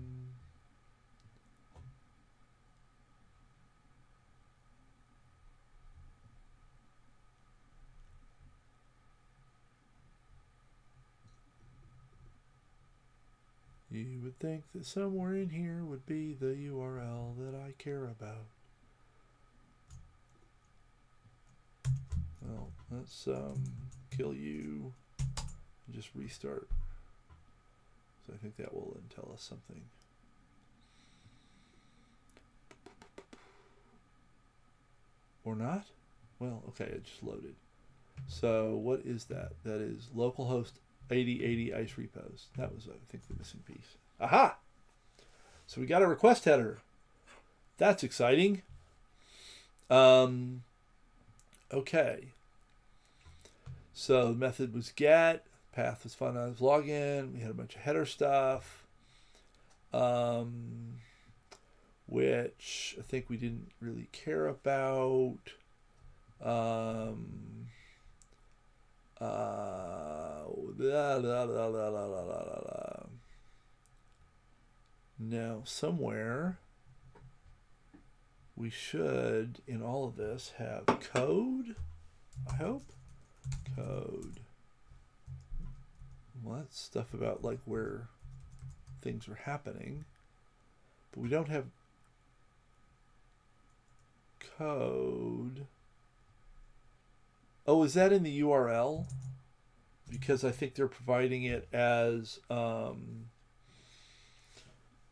You would think that somewhere in here would be the URL that I care about. Well, let's um, kill you just restart. So I think that will then tell us something. Or not? Well, okay, it just loaded. So what is that? That is localhost 8080 ice repos. That was, I think, the missing piece. Aha! So we got a request header. That's exciting. Um, okay. So the method was get, Path was finalize login. We had a bunch of header stuff, um, which I think we didn't really care about. Um, uh, blah, blah, blah, now, somewhere we should, in all of this, have code, I hope. Code. Well, that's stuff about like where things are happening. But we don't have code. Oh, is that in the URL? Because I think they're providing it as um,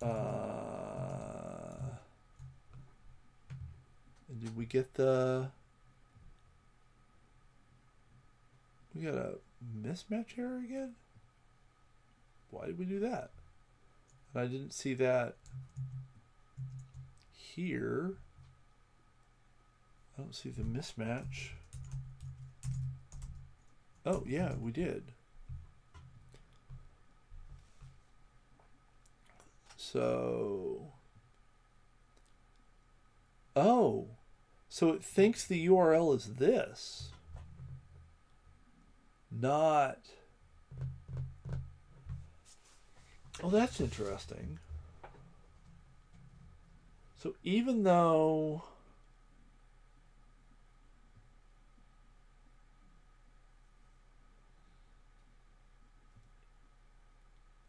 uh, did we get the we got a mismatch error again? Why did we do that? And I didn't see that here. I don't see the mismatch. Oh, yeah, we did. So. Oh. So it thinks the URL is this. Not. Oh, that's interesting. So even though.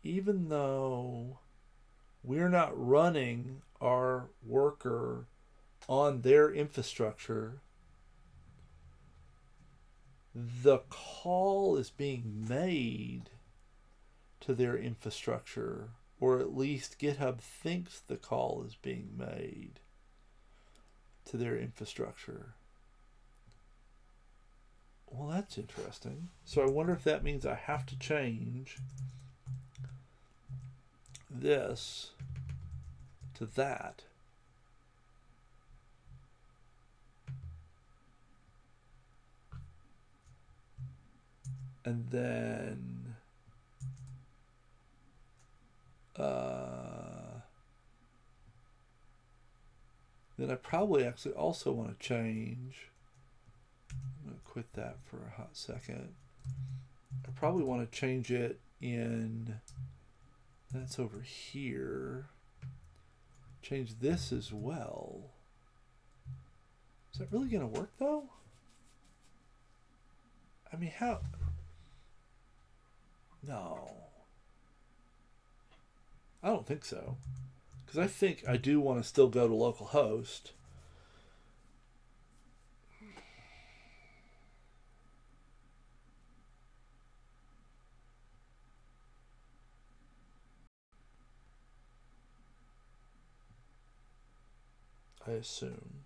even though we're not running our worker on their infrastructure, the call is being made to their infrastructure, or at least GitHub thinks the call is being made to their infrastructure. Well, that's interesting. So I wonder if that means I have to change this to that. And then uh, then I probably actually also want to change. I'm going to quit that for a hot second. I probably want to change it in. That's over here. Change this as well. Is that really going to work though? I mean, how? No. I don't think so. Because I think I do want to still go to localhost. I assume.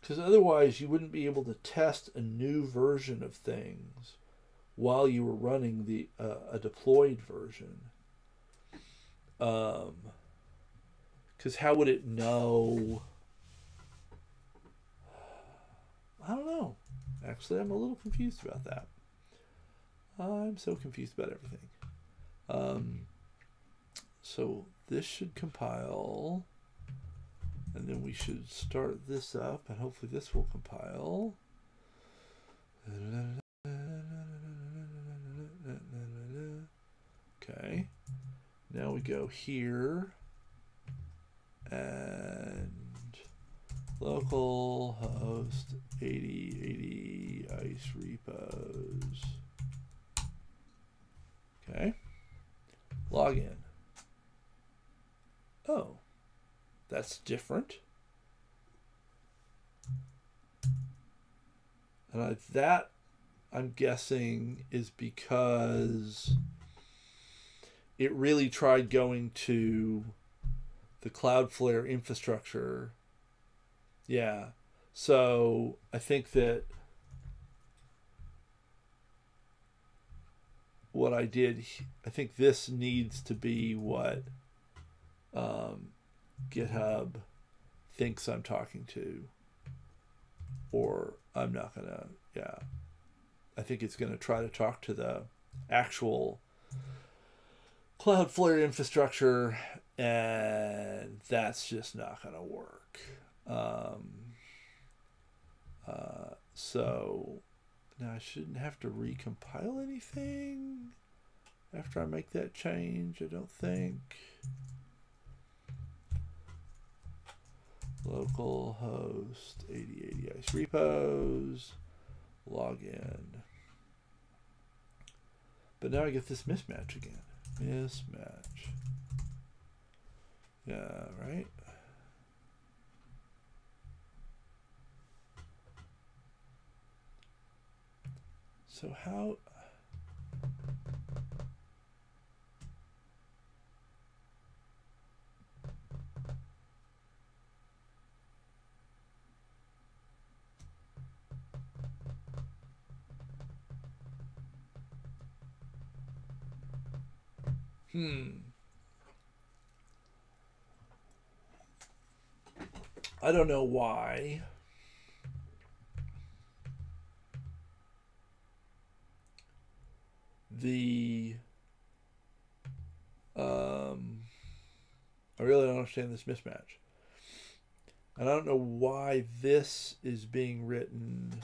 Because otherwise, you wouldn't be able to test a new version of things while you were running the uh, a deployed version. Um, because how would it know? I don't know. Actually, I'm a little confused about that. I'm so confused about everything. Um, so this should compile. And then we should start this up, and hopefully this will compile. Okay. Now we go here and local host 8080 ice repos. Okay. Login. Oh, that's different. And I, that I'm guessing is because it really tried going to the Cloudflare infrastructure. Yeah. So I think that what I did, I think this needs to be what um, GitHub thinks I'm talking to, or I'm not going to, yeah. I think it's going to try to talk to the actual Cloudflare infrastructure, and that's just not going to work. Um, uh, so now I shouldn't have to recompile anything after I make that change, I don't think. Local host 8080 ice repos, login. But now I get this mismatch again. Mismatch. Yeah, right? So how Hmm. I don't know why. The um I really don't understand this mismatch. And I don't know why this is being written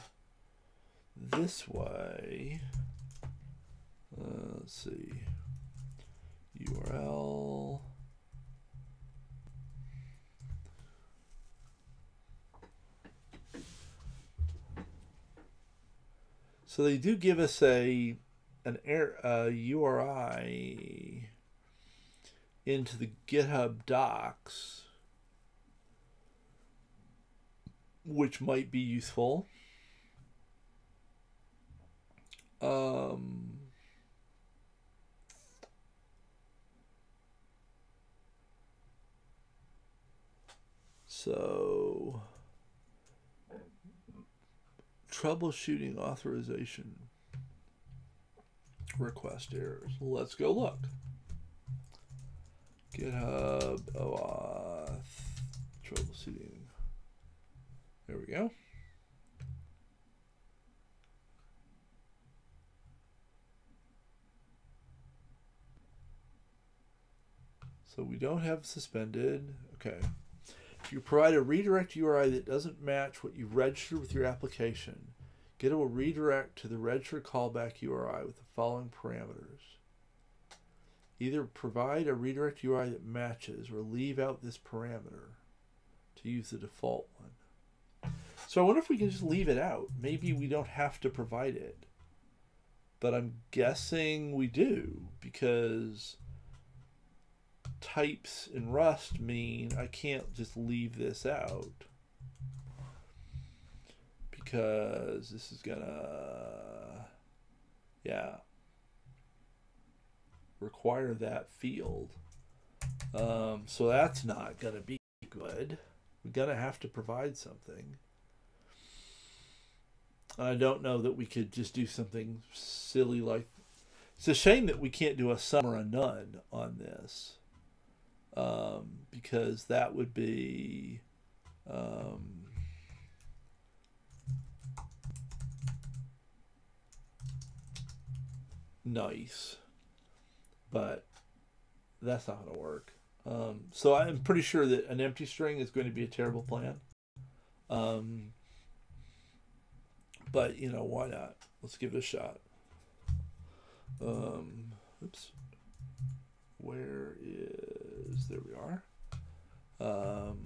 this way. Uh, let's see. URL. So they do give us a an air uh, URI into the GitHub docs, which might be useful. Um, so, troubleshooting authorization request errors. Let's go look. GitHub OAuth troubleshooting. There we go. So we don't have suspended. Okay. If you provide a redirect URI that doesn't match what you've registered with your application, GitHub will redirect to the registered callback URI with the following parameters. Either provide a redirect URI that matches or leave out this parameter to use the default one. So I wonder if we can just leave it out. Maybe we don't have to provide it. But I'm guessing we do because types in Rust mean I can't just leave this out because this is gonna, yeah, require that field. Um, so that's not gonna be good. We're gonna have to provide something. I don't know that we could just do something silly like. It's a shame that we can't do a sum or a none on this um, because that would be um, nice, but that's not going to work. Um, so I'm pretty sure that an empty string is going to be a terrible plan. Um, but you know why not? Let's give it a shot. Um, oops. Where is there we are. Um,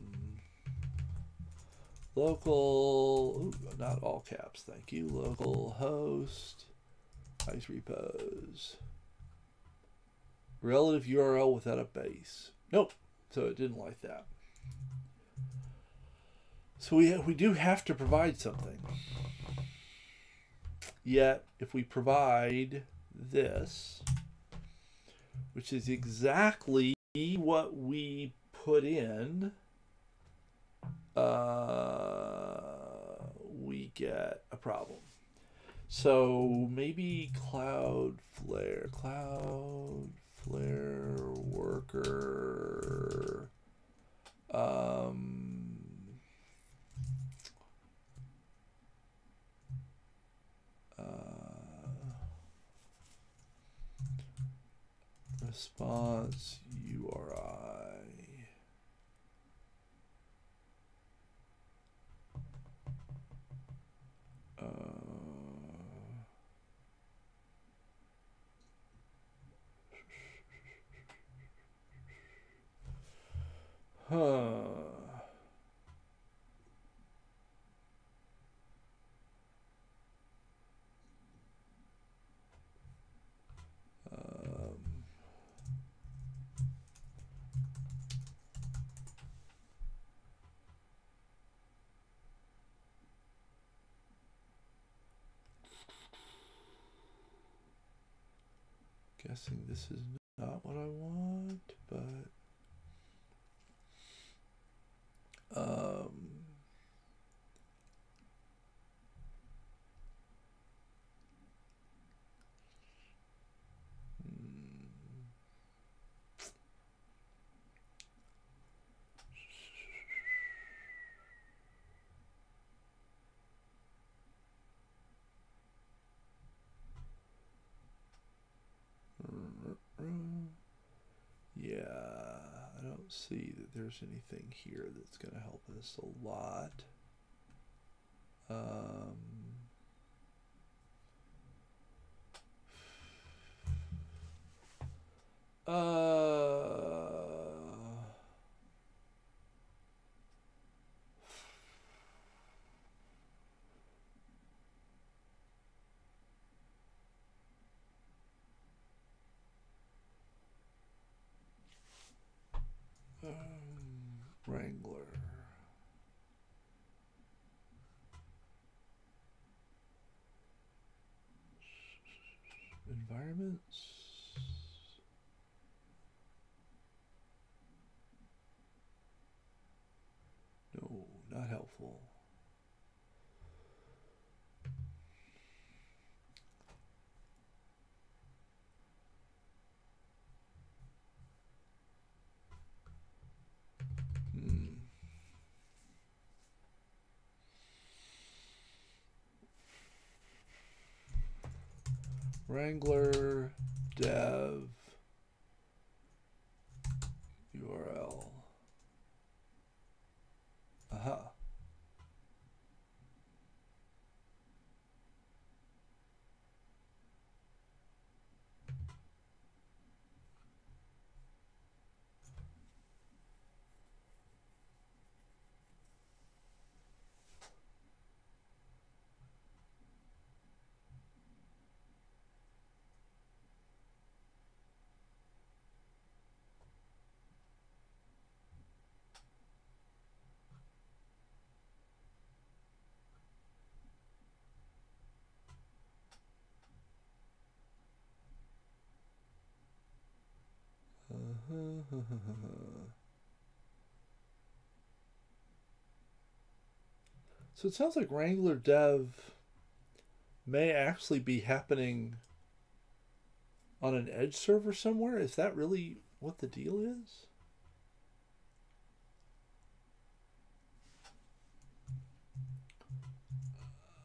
local, ooh, not all caps, thank you. Local host, ice repos. Relative URL without a base. Nope. So it didn't like that. So we we do have to provide something. Yet if we provide this, which is exactly what we put in, uh, we get a problem. So maybe Cloudflare, Cloudflare worker, um, uh, response URI. Uh, huh. Guessing this is not what I want, but um, hmm. Yeah, I see that there's anything here that's going to help us a lot. Um, uh, um, Wrangler. Environments. No, not helpful. Wrangler dev URL. Aha. So it sounds like Wrangler Dev may actually be happening on an edge server somewhere. Is that really what the deal is?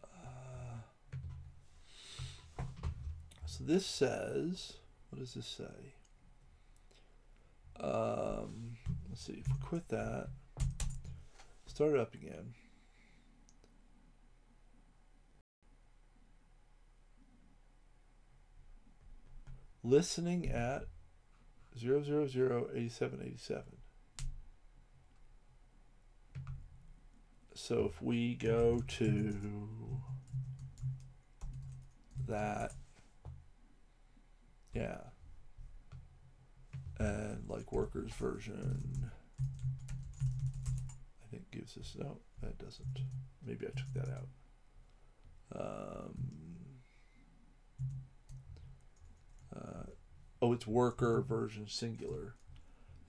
Uh, so this says, what does this say? Um, let's see, if we quit that, start it up again. Listening at 0008787. So if we go to that, yeah and like workers version. I think gives us no that doesn't. Maybe I took that out. Um, uh, oh it's worker version singular.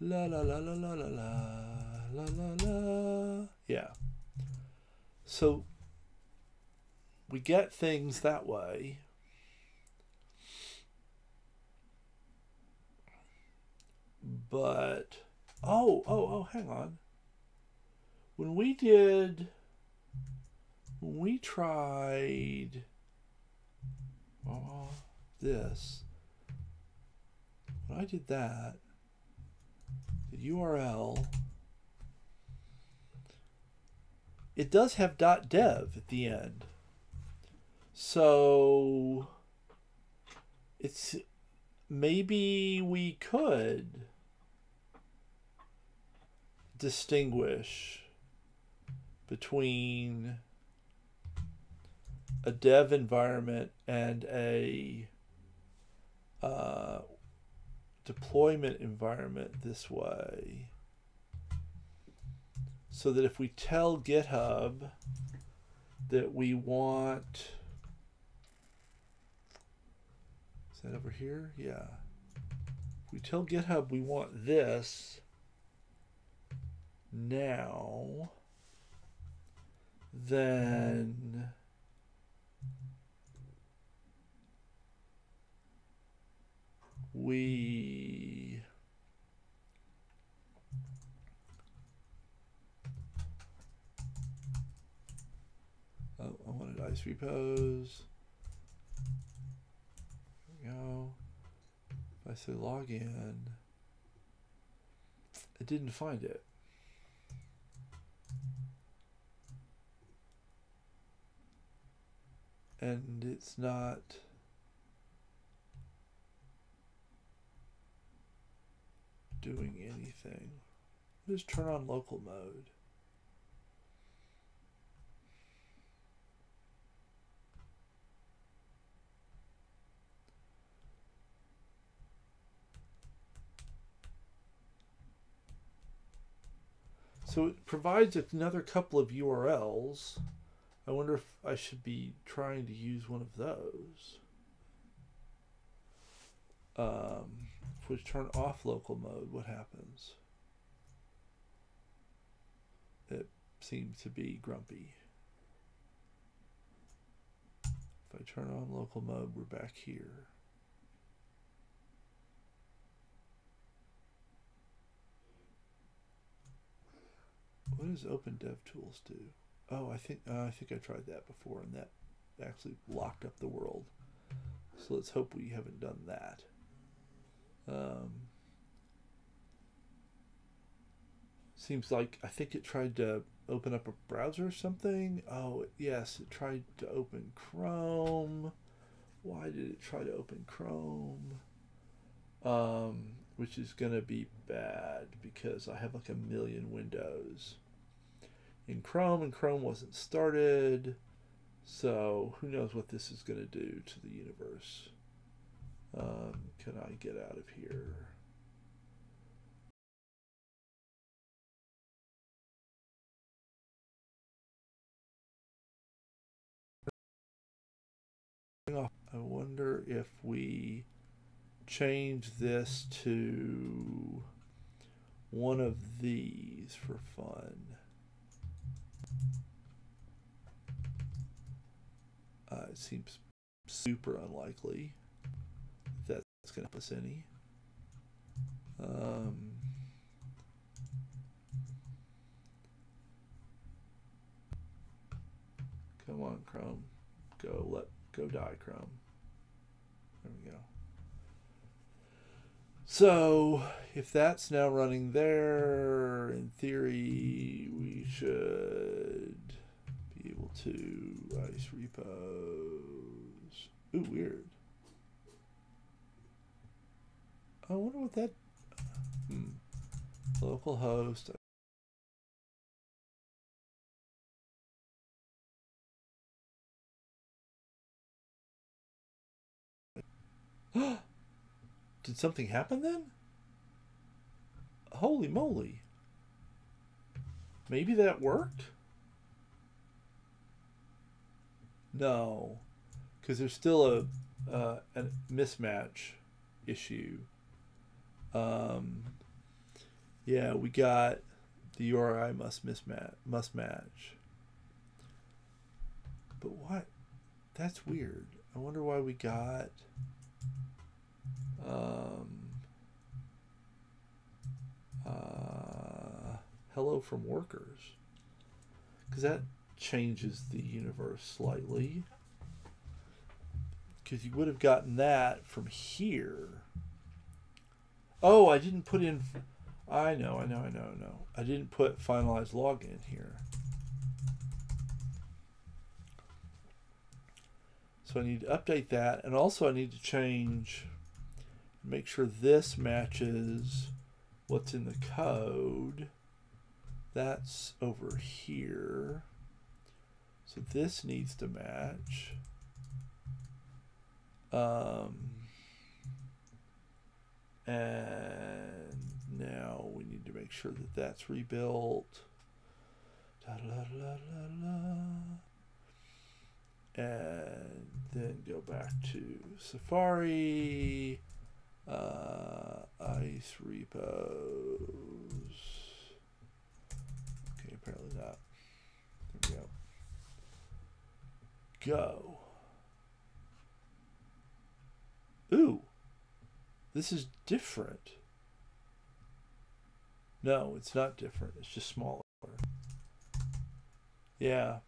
La la la la la la la la la la. Yeah. So we get things that way but oh oh oh hang on. When we did when we tried oh, this when I did that the URL it does have .dev at the end. So it's maybe we could distinguish between a dev environment and a uh, deployment environment this way. So that if we tell GitHub that we want is that over here? Yeah. If we tell GitHub we want this now, then we oh, I wanted ice repos. There we go. If I say login, it didn't find it. And it's not doing anything. Just turn on local mode. So it provides another couple of URLs. I wonder if I should be trying to use one of those. Um, if we turn off local mode, what happens? It seems to be grumpy. If I turn on local mode, we're back here. What does Open Dev Tools do? Oh, I think uh, I think I tried that before, and that actually locked up the world. So let's hope we haven't done that. Um, seems like I think it tried to open up a browser or something. Oh, yes, it tried to open Chrome. Why did it try to open Chrome? Um, which is going to be bad because I have like a million windows in Chrome and Chrome wasn't started. So who knows what this is going to do to the universe. Um, can I get out of here? I wonder if we change this to one of these for fun. Uh, it seems super unlikely that that's going to help us any. Um, come on, Chrome. Go, let go die, Chrome. There we go. So, if that's now running there, in theory, we should be able to ice repos. Ooh, weird. I wonder what that. Hmm. Local host. Did something happen then? Holy moly. Maybe that worked? No. Because there's still a, uh, a mismatch issue. Um, yeah, we got the URI must mismatch must match. But what? That's weird. I wonder why we got um, uh, hello from workers because that changes the universe slightly because you would have gotten that from here oh i didn't put in i know i know i know i know i didn't put finalized login here so i need to update that and also i need to change make sure this matches what's in the code. That's over here. So this needs to match. Um, and now we need to make sure that that's rebuilt. Da, da, da, and then go back to Safari uh, ice repos. Okay, apparently not. There we go. Go. Ooh. This is different. No, it's not different. It's just smaller. Yeah.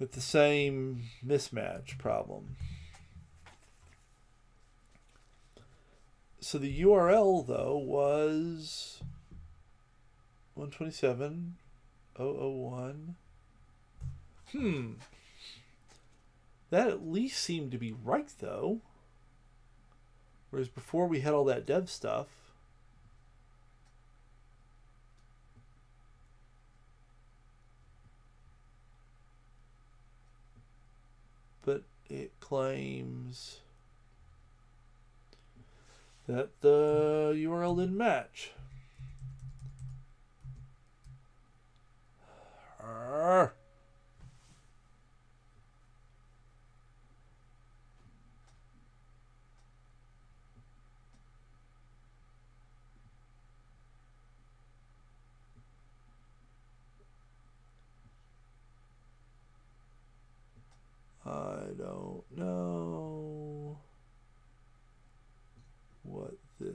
With the same mismatch problem. so the URL though was 127.001. Hmm. That at least seemed to be right though. Whereas before we had all that dev stuff. But it claims that the URL didn't match. Arr.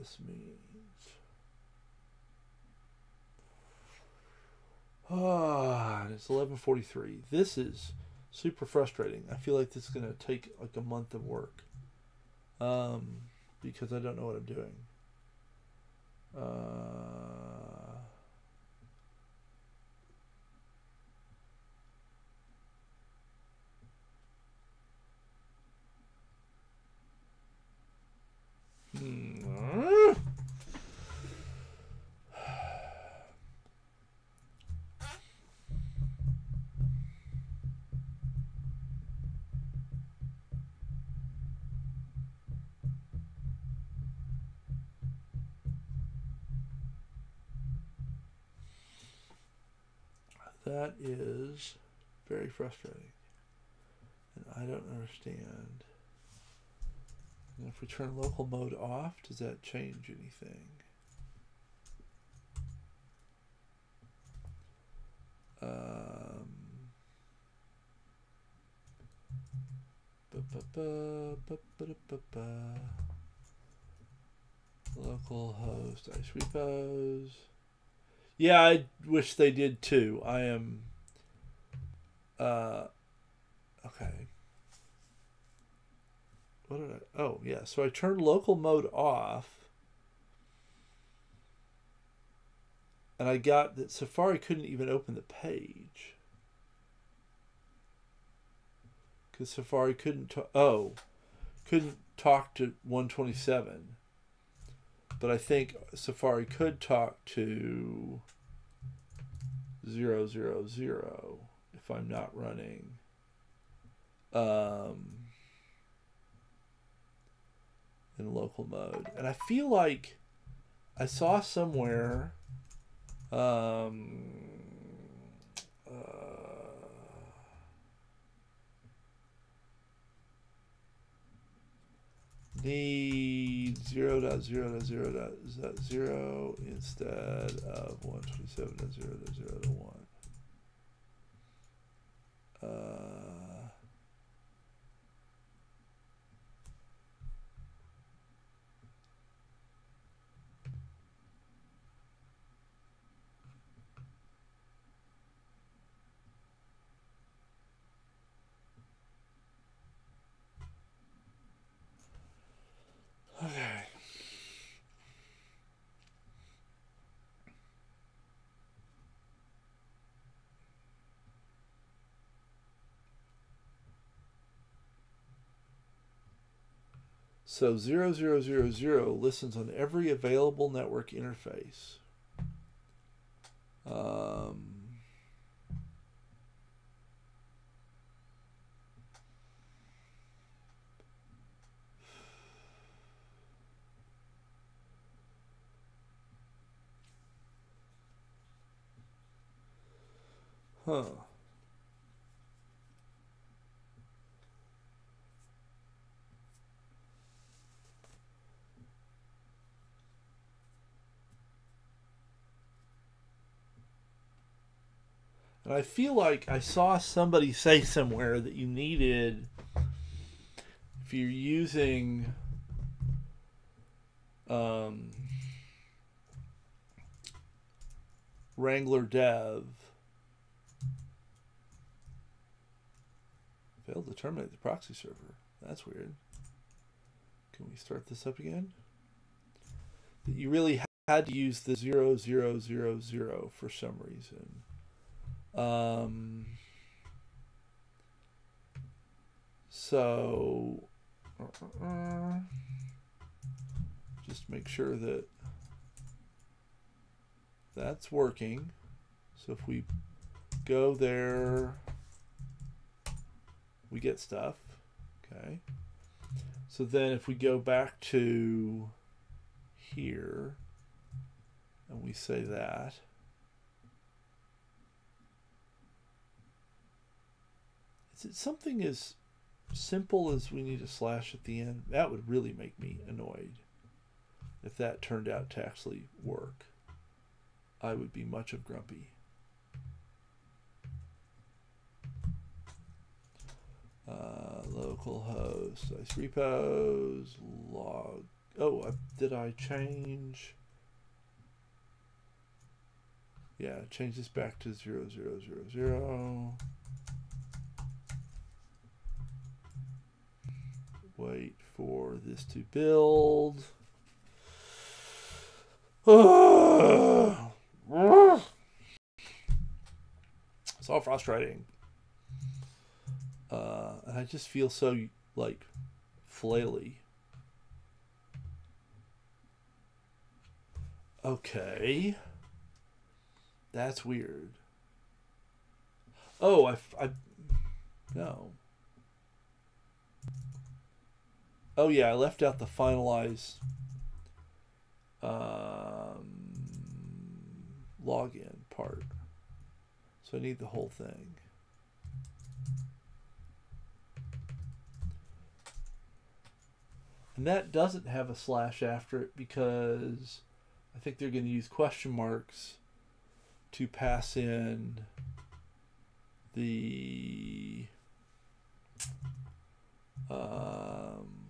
This means. Ah, and it's 11:43. This is super frustrating. I feel like this is going to take like a month of work. Um because I don't know what I'm doing. Uh Hmm. That is very frustrating. And I don't understand. And if we turn local mode off, does that change anything? Um, ba-ba-ba, ba-ba-da-ba-ba. Local host ice repos. Yeah, I wish they did too. I am. Uh, okay. What did I? Oh, yeah. So I turned local mode off. And I got that Safari couldn't even open the page. Because Safari couldn't. oh, couldn't talk to 127. But I think Safari could talk to 000 if I'm not running. Um, in local mode. And I feel like I saw somewhere um need 0 dot 0 dot 0 dot 0 instead of 127 dot 0 dot 0 dot 1. Uh, okay. So 0000 listens on every available network interface. Um, huh. And I feel like I saw somebody say somewhere that you needed, if you're using um, Wrangler Dev, failed to terminate the proxy server. That's weird. Can we start this up again? That you really had to use the zero zero zero zero for some reason. Um, so, uh, just make sure that that's working. So if we go there, we get stuff. Okay. So then if we go back to here and we say that, Is it something as simple as we need a slash at the end? That would really make me annoyed if that turned out to actually work. I would be much of grumpy. Uh, local host, ice repos, log Oh, did I change? Yeah, change this back to zero zero zero zero. Wait for this to build. It's all frustrating. Uh, and I just feel so like flaily. Okay. That's weird. Oh, I, I, no. Oh yeah, I left out the finalize um, login part. So I need the whole thing. And that doesn't have a slash after it because I think they're going to use question marks to pass in the um,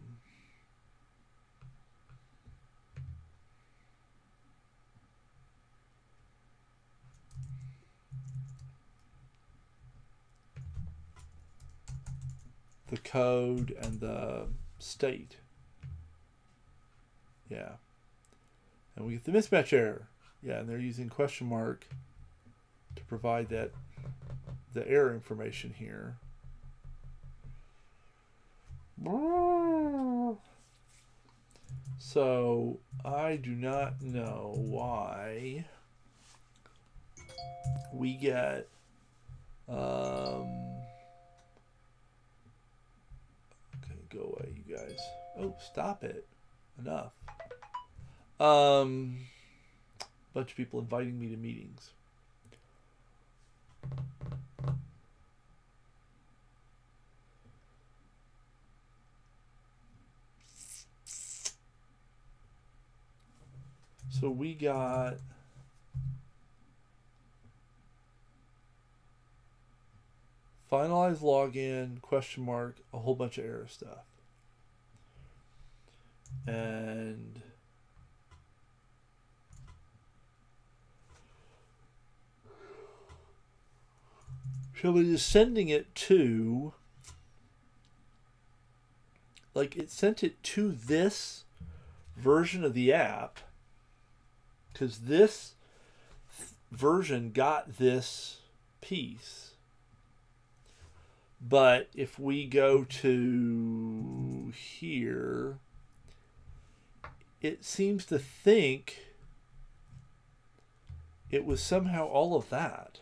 the code and the state. Yeah. And we get the mismatch error. Yeah, and they're using question mark to provide that the error information here. So I do not know why we get um go away you guys. Oh stop it. Enough. Um bunch of people inviting me to meetings. So we got finalize login question mark a whole bunch of error stuff and somebody is sending it to like it sent it to this version of the app because this version got this piece. But if we go to here, it seems to think it was somehow all of that.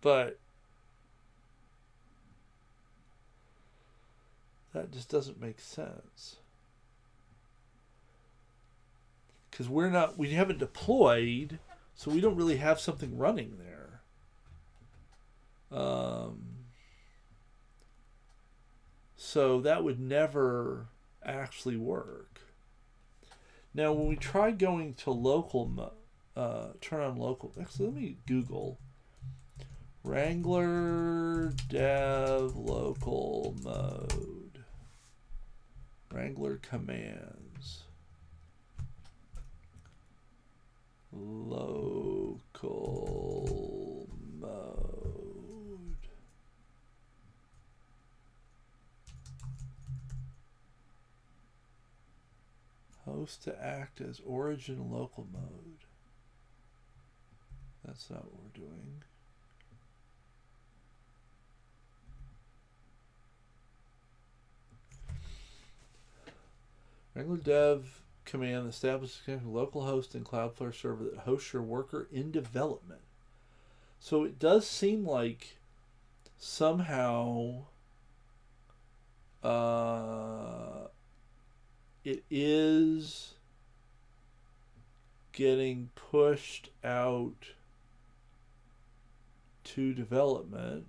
But that just doesn't make sense because we're not we haven't deployed so we don't really have something running there. Um, so that would never actually work. Now when we try going to local uh, turn on local actually let me google wrangler dev local mode. Wrangler commands local mode. Host to act as origin local mode. That's not what we're doing. Wrangler dev command establishes a local host and Cloudflare server that hosts your worker in development. So it does seem like somehow uh, it is getting pushed out to development.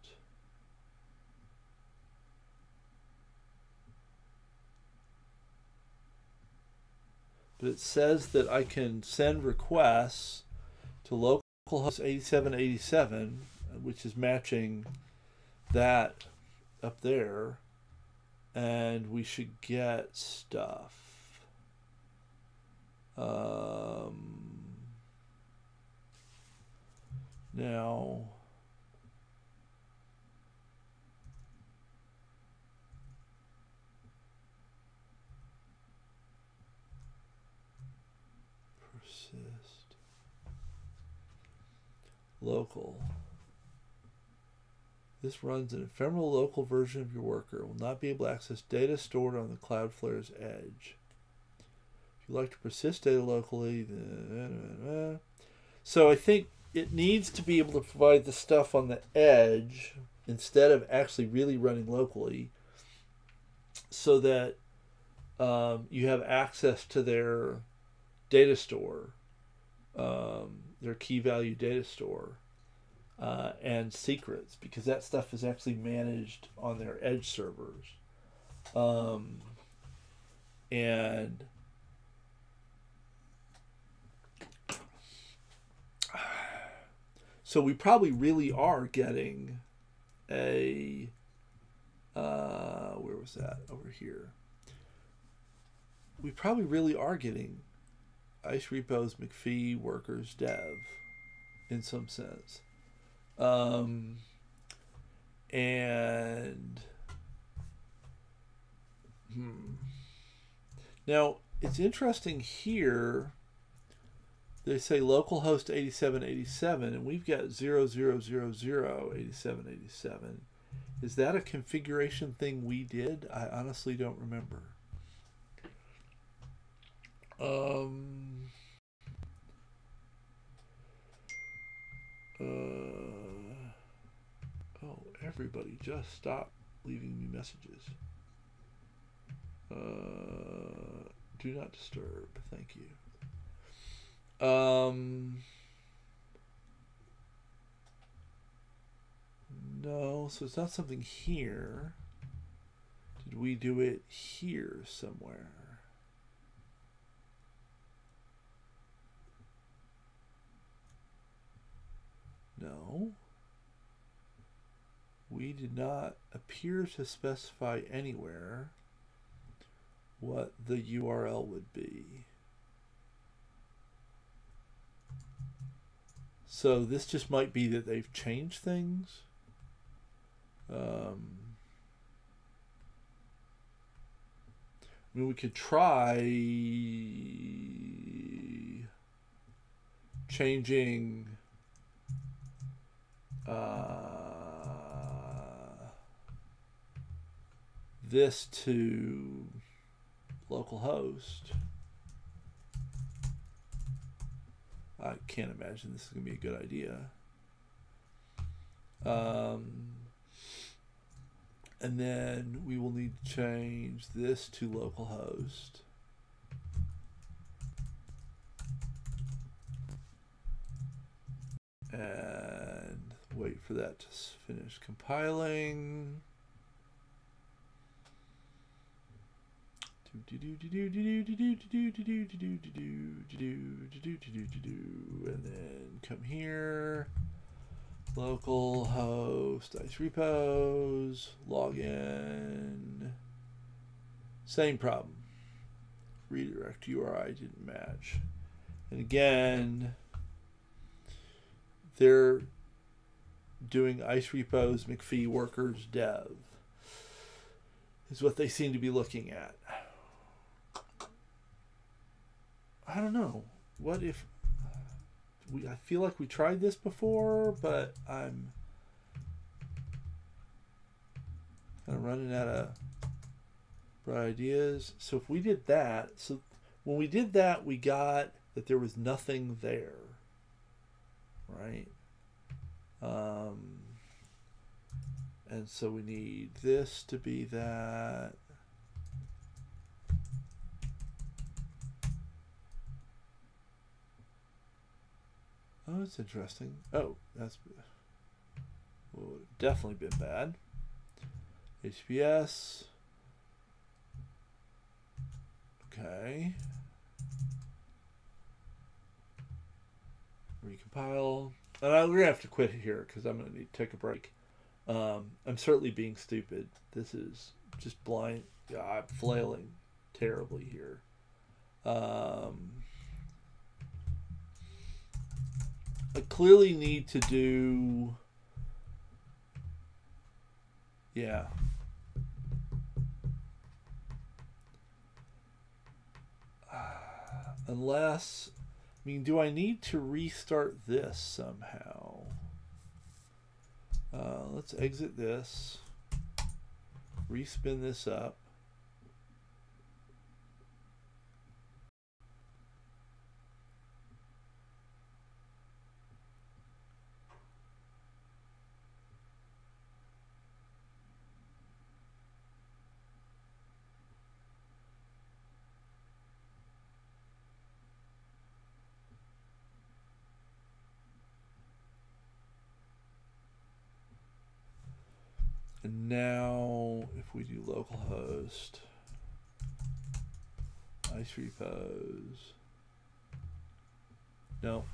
But it says that I can send requests to localhost 8787, which is matching that up there. and we should get stuff. Um, now, persist. Local. This runs an ephemeral local version of your worker. It will not be able to access data stored on the Cloudflare's edge. If you like to persist data locally, so I think it needs to be able to provide the stuff on the edge instead of actually really running locally so that um, you have access to their data store, um, their key value data store, uh, and secrets because that stuff is actually managed on their edge servers. Um, and so we probably really are getting a uh, where was that over here we probably really are getting ice repos mcphee workers dev in some sense. Um, and hmm. now it's interesting here they say localhost 8787 and we've got 00008787 is that a configuration thing we did? I honestly don't remember um uh, oh everybody just stop leaving me messages uh, do not disturb thank you um, no, so it's not something here. Did we do it here somewhere? No. We did not appear to specify anywhere what the URL would be. So this just might be that they've changed things. Um, I mean, we could try changing uh, this to localhost. I can't imagine this is going to be a good idea. Um, and then we will need to change this to localhost. And wait for that to finish compiling. And then come here, local host, ice repos, login. Same problem. Redirect URI didn't match. And again, they're doing ice repos, McPhee workers, dev is what they seem to be looking at. I don't know. What if we? I feel like we tried this before, but I'm kind of running out of ideas. So if we did that, so when we did that, we got that there was nothing there, right? Um, and so we need this to be that. Oh, that's interesting. Oh, that's would definitely been bad. HPS. Okay. Recompile. And I'm gonna have to quit here because I'm gonna need to take a break. Um, I'm certainly being stupid. This is just blind. Yeah, I'm flailing terribly here. Um, I clearly need to do. Yeah. Unless, I mean, do I need to restart this somehow? Uh, let's exit this, respin this up. And now, if we do localhost, ice repos, no.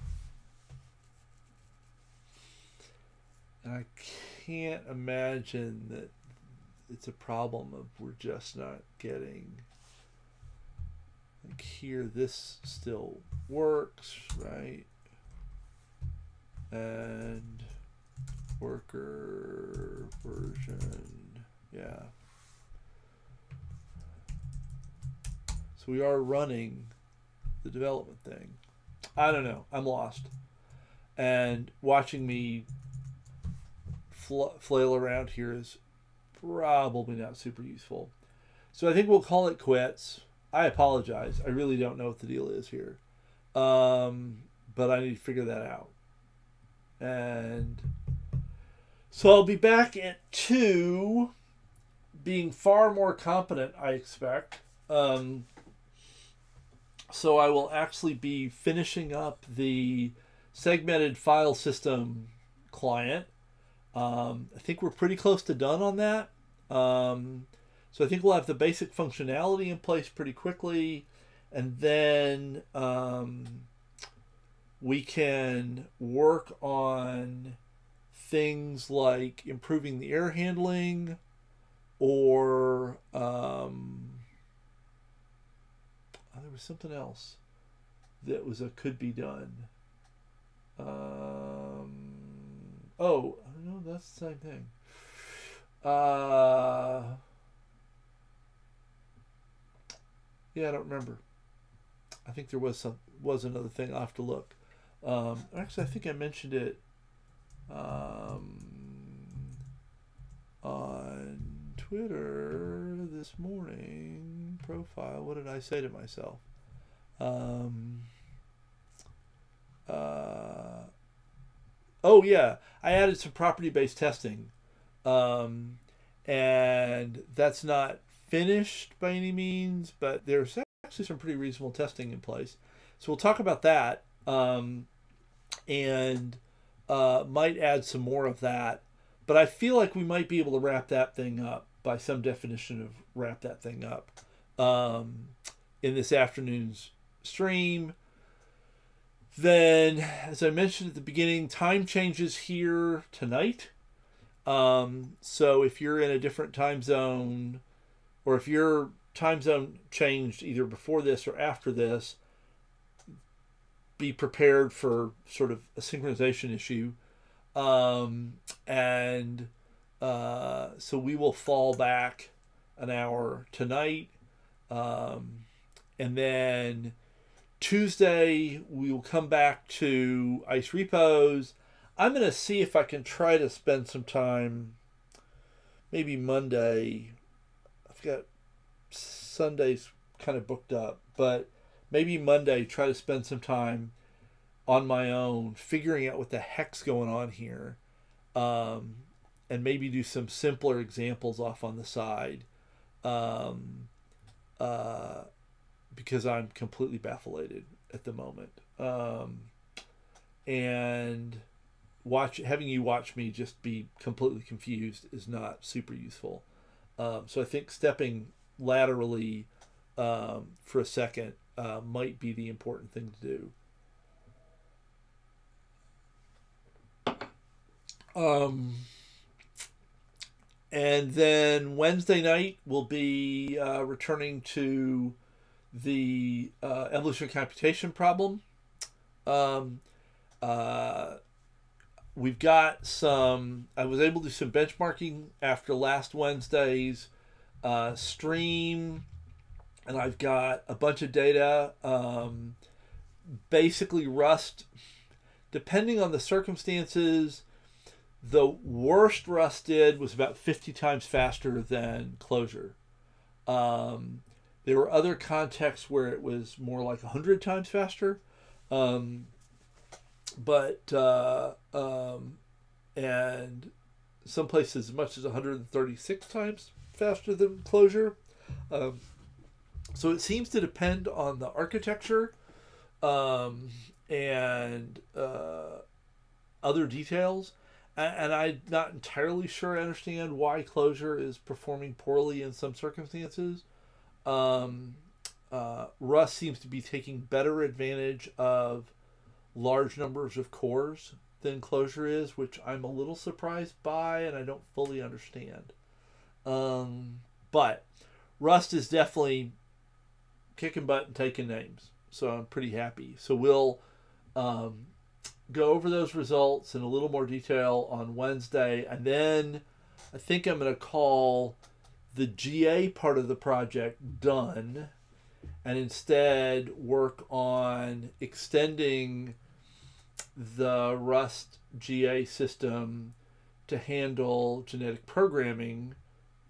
And I can't imagine that it's a problem of we're just not getting like here this still works, right? And worker version. Yeah. So we are running the development thing. I don't know. I'm lost. And watching me fl- flail around here is probably not super useful. So i think we'll call it quits. I apologize. I really don't know what the deal is here. Um, but i need to figure that out. And so I'll be back at two, being far more competent, I expect. Um, so I will actually be finishing up the segmented file system client. Um, I think we're pretty close to done on that. Um, so I think we'll have the basic functionality in place pretty quickly, and then um, we can work on things like improving the error handling or um, oh, there was something else that was a could be done. Um, oh, no, that's the same thing. Uh, yeah, I don't remember. I think there was some was another thing. I'll have to look. Um, actually, I think I mentioned it um, on Twitter this morning profile. What did I say to myself? Um, uh, oh yeah, I added some property-based testing, um, and that's not finished by any means, but there's actually some pretty reasonable testing in place. So we'll talk about that, um, and uh, might add some more of that. But I feel like we might be able to wrap that thing up by some definition of wrap that thing up um, in this afternoon's stream. Then, as I mentioned at the beginning, time changes here tonight. Um, so if you're in a different time zone, or if your time zone changed either before this or after this, be prepared for sort of a synchronization issue. Um, and uh, so we will fall back an hour tonight. Um, and then Tuesday, we will come back to Ice Repos. I'm going to see if I can try to spend some time, maybe Monday. I've got Sundays kind of booked up, but maybe Monday try to spend some time on my own figuring out what the heck's going on here um, and maybe do some simpler examples off on the side um, uh, because I'm completely baffled at the moment. Um, and watch having you watch me just be completely confused is not super useful. Um, so I think stepping laterally um, for a second uh, might be the important thing to do. Um, and then Wednesday night we'll be uh, returning to the uh, evolutionary computation problem. Um, uh, we've got some. I was able to do some benchmarking after last Wednesday's uh, stream, and I've got a bunch of data. Um, basically, Rust, depending on the circumstances, the worst Rust did was about 50 times faster than Clojure. Um, there were other contexts where it was more like 100 times faster. Um, but, uh, um, and some places as much as 136 times faster than Clojure. Um, so it seems to depend on the architecture um, and uh, other details. And, and I'm not entirely sure I understand why Clojure is performing poorly in some circumstances. Um, uh, Rust seems to be taking better advantage of large numbers of cores than Clojure is, which I'm a little surprised by and I don't fully understand. Um, but Rust is definitely kicking butt and taking names, so I'm pretty happy. So we'll um, go over those results in a little more detail on Wednesday, and then I think I'm going to call the GA part of the project done and instead work on extending the Rust GA system to handle genetic programming,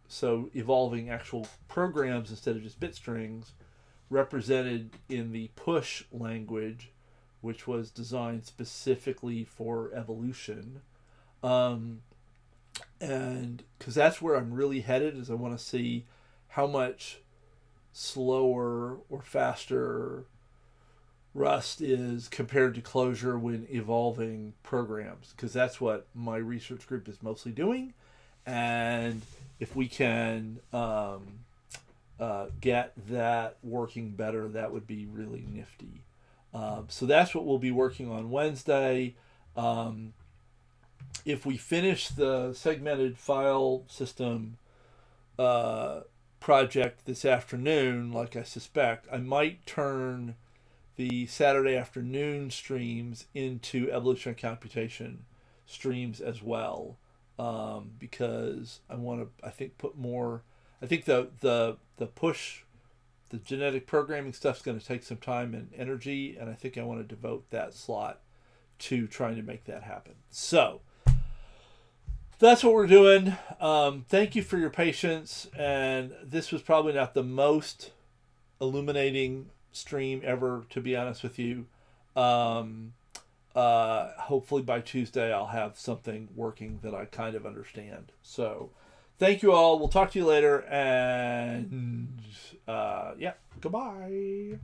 so evolving actual programs instead of just bit strings, represented in the push language, which was designed specifically for evolution. Um, and because that's where I'm really headed, is I want to see how much slower or faster Rust is compared to Clojure when evolving programs, because that's what my research group is mostly doing. And if we can um, uh, get that working better, that would be really nifty. Um, so that's what we'll be working on Wednesday. Um, if we finish the segmented file system uh, project this afternoon, like I suspect, I might turn the Saturday afternoon streams into evolutionary computation streams as well, um, because I want to. I think put more. I think the the the push, the genetic programming stuff is going to take some time and energy, and I think I want to devote that slot to trying to make that happen. So that's what we're doing. Um, thank you for your patience. And this was probably not the most illuminating stream ever, to be honest with you. Um, uh, hopefully by Tuesday, I'll have something working that I kind of understand. So thank you all. We'll talk to you later. And uh, yeah, goodbye.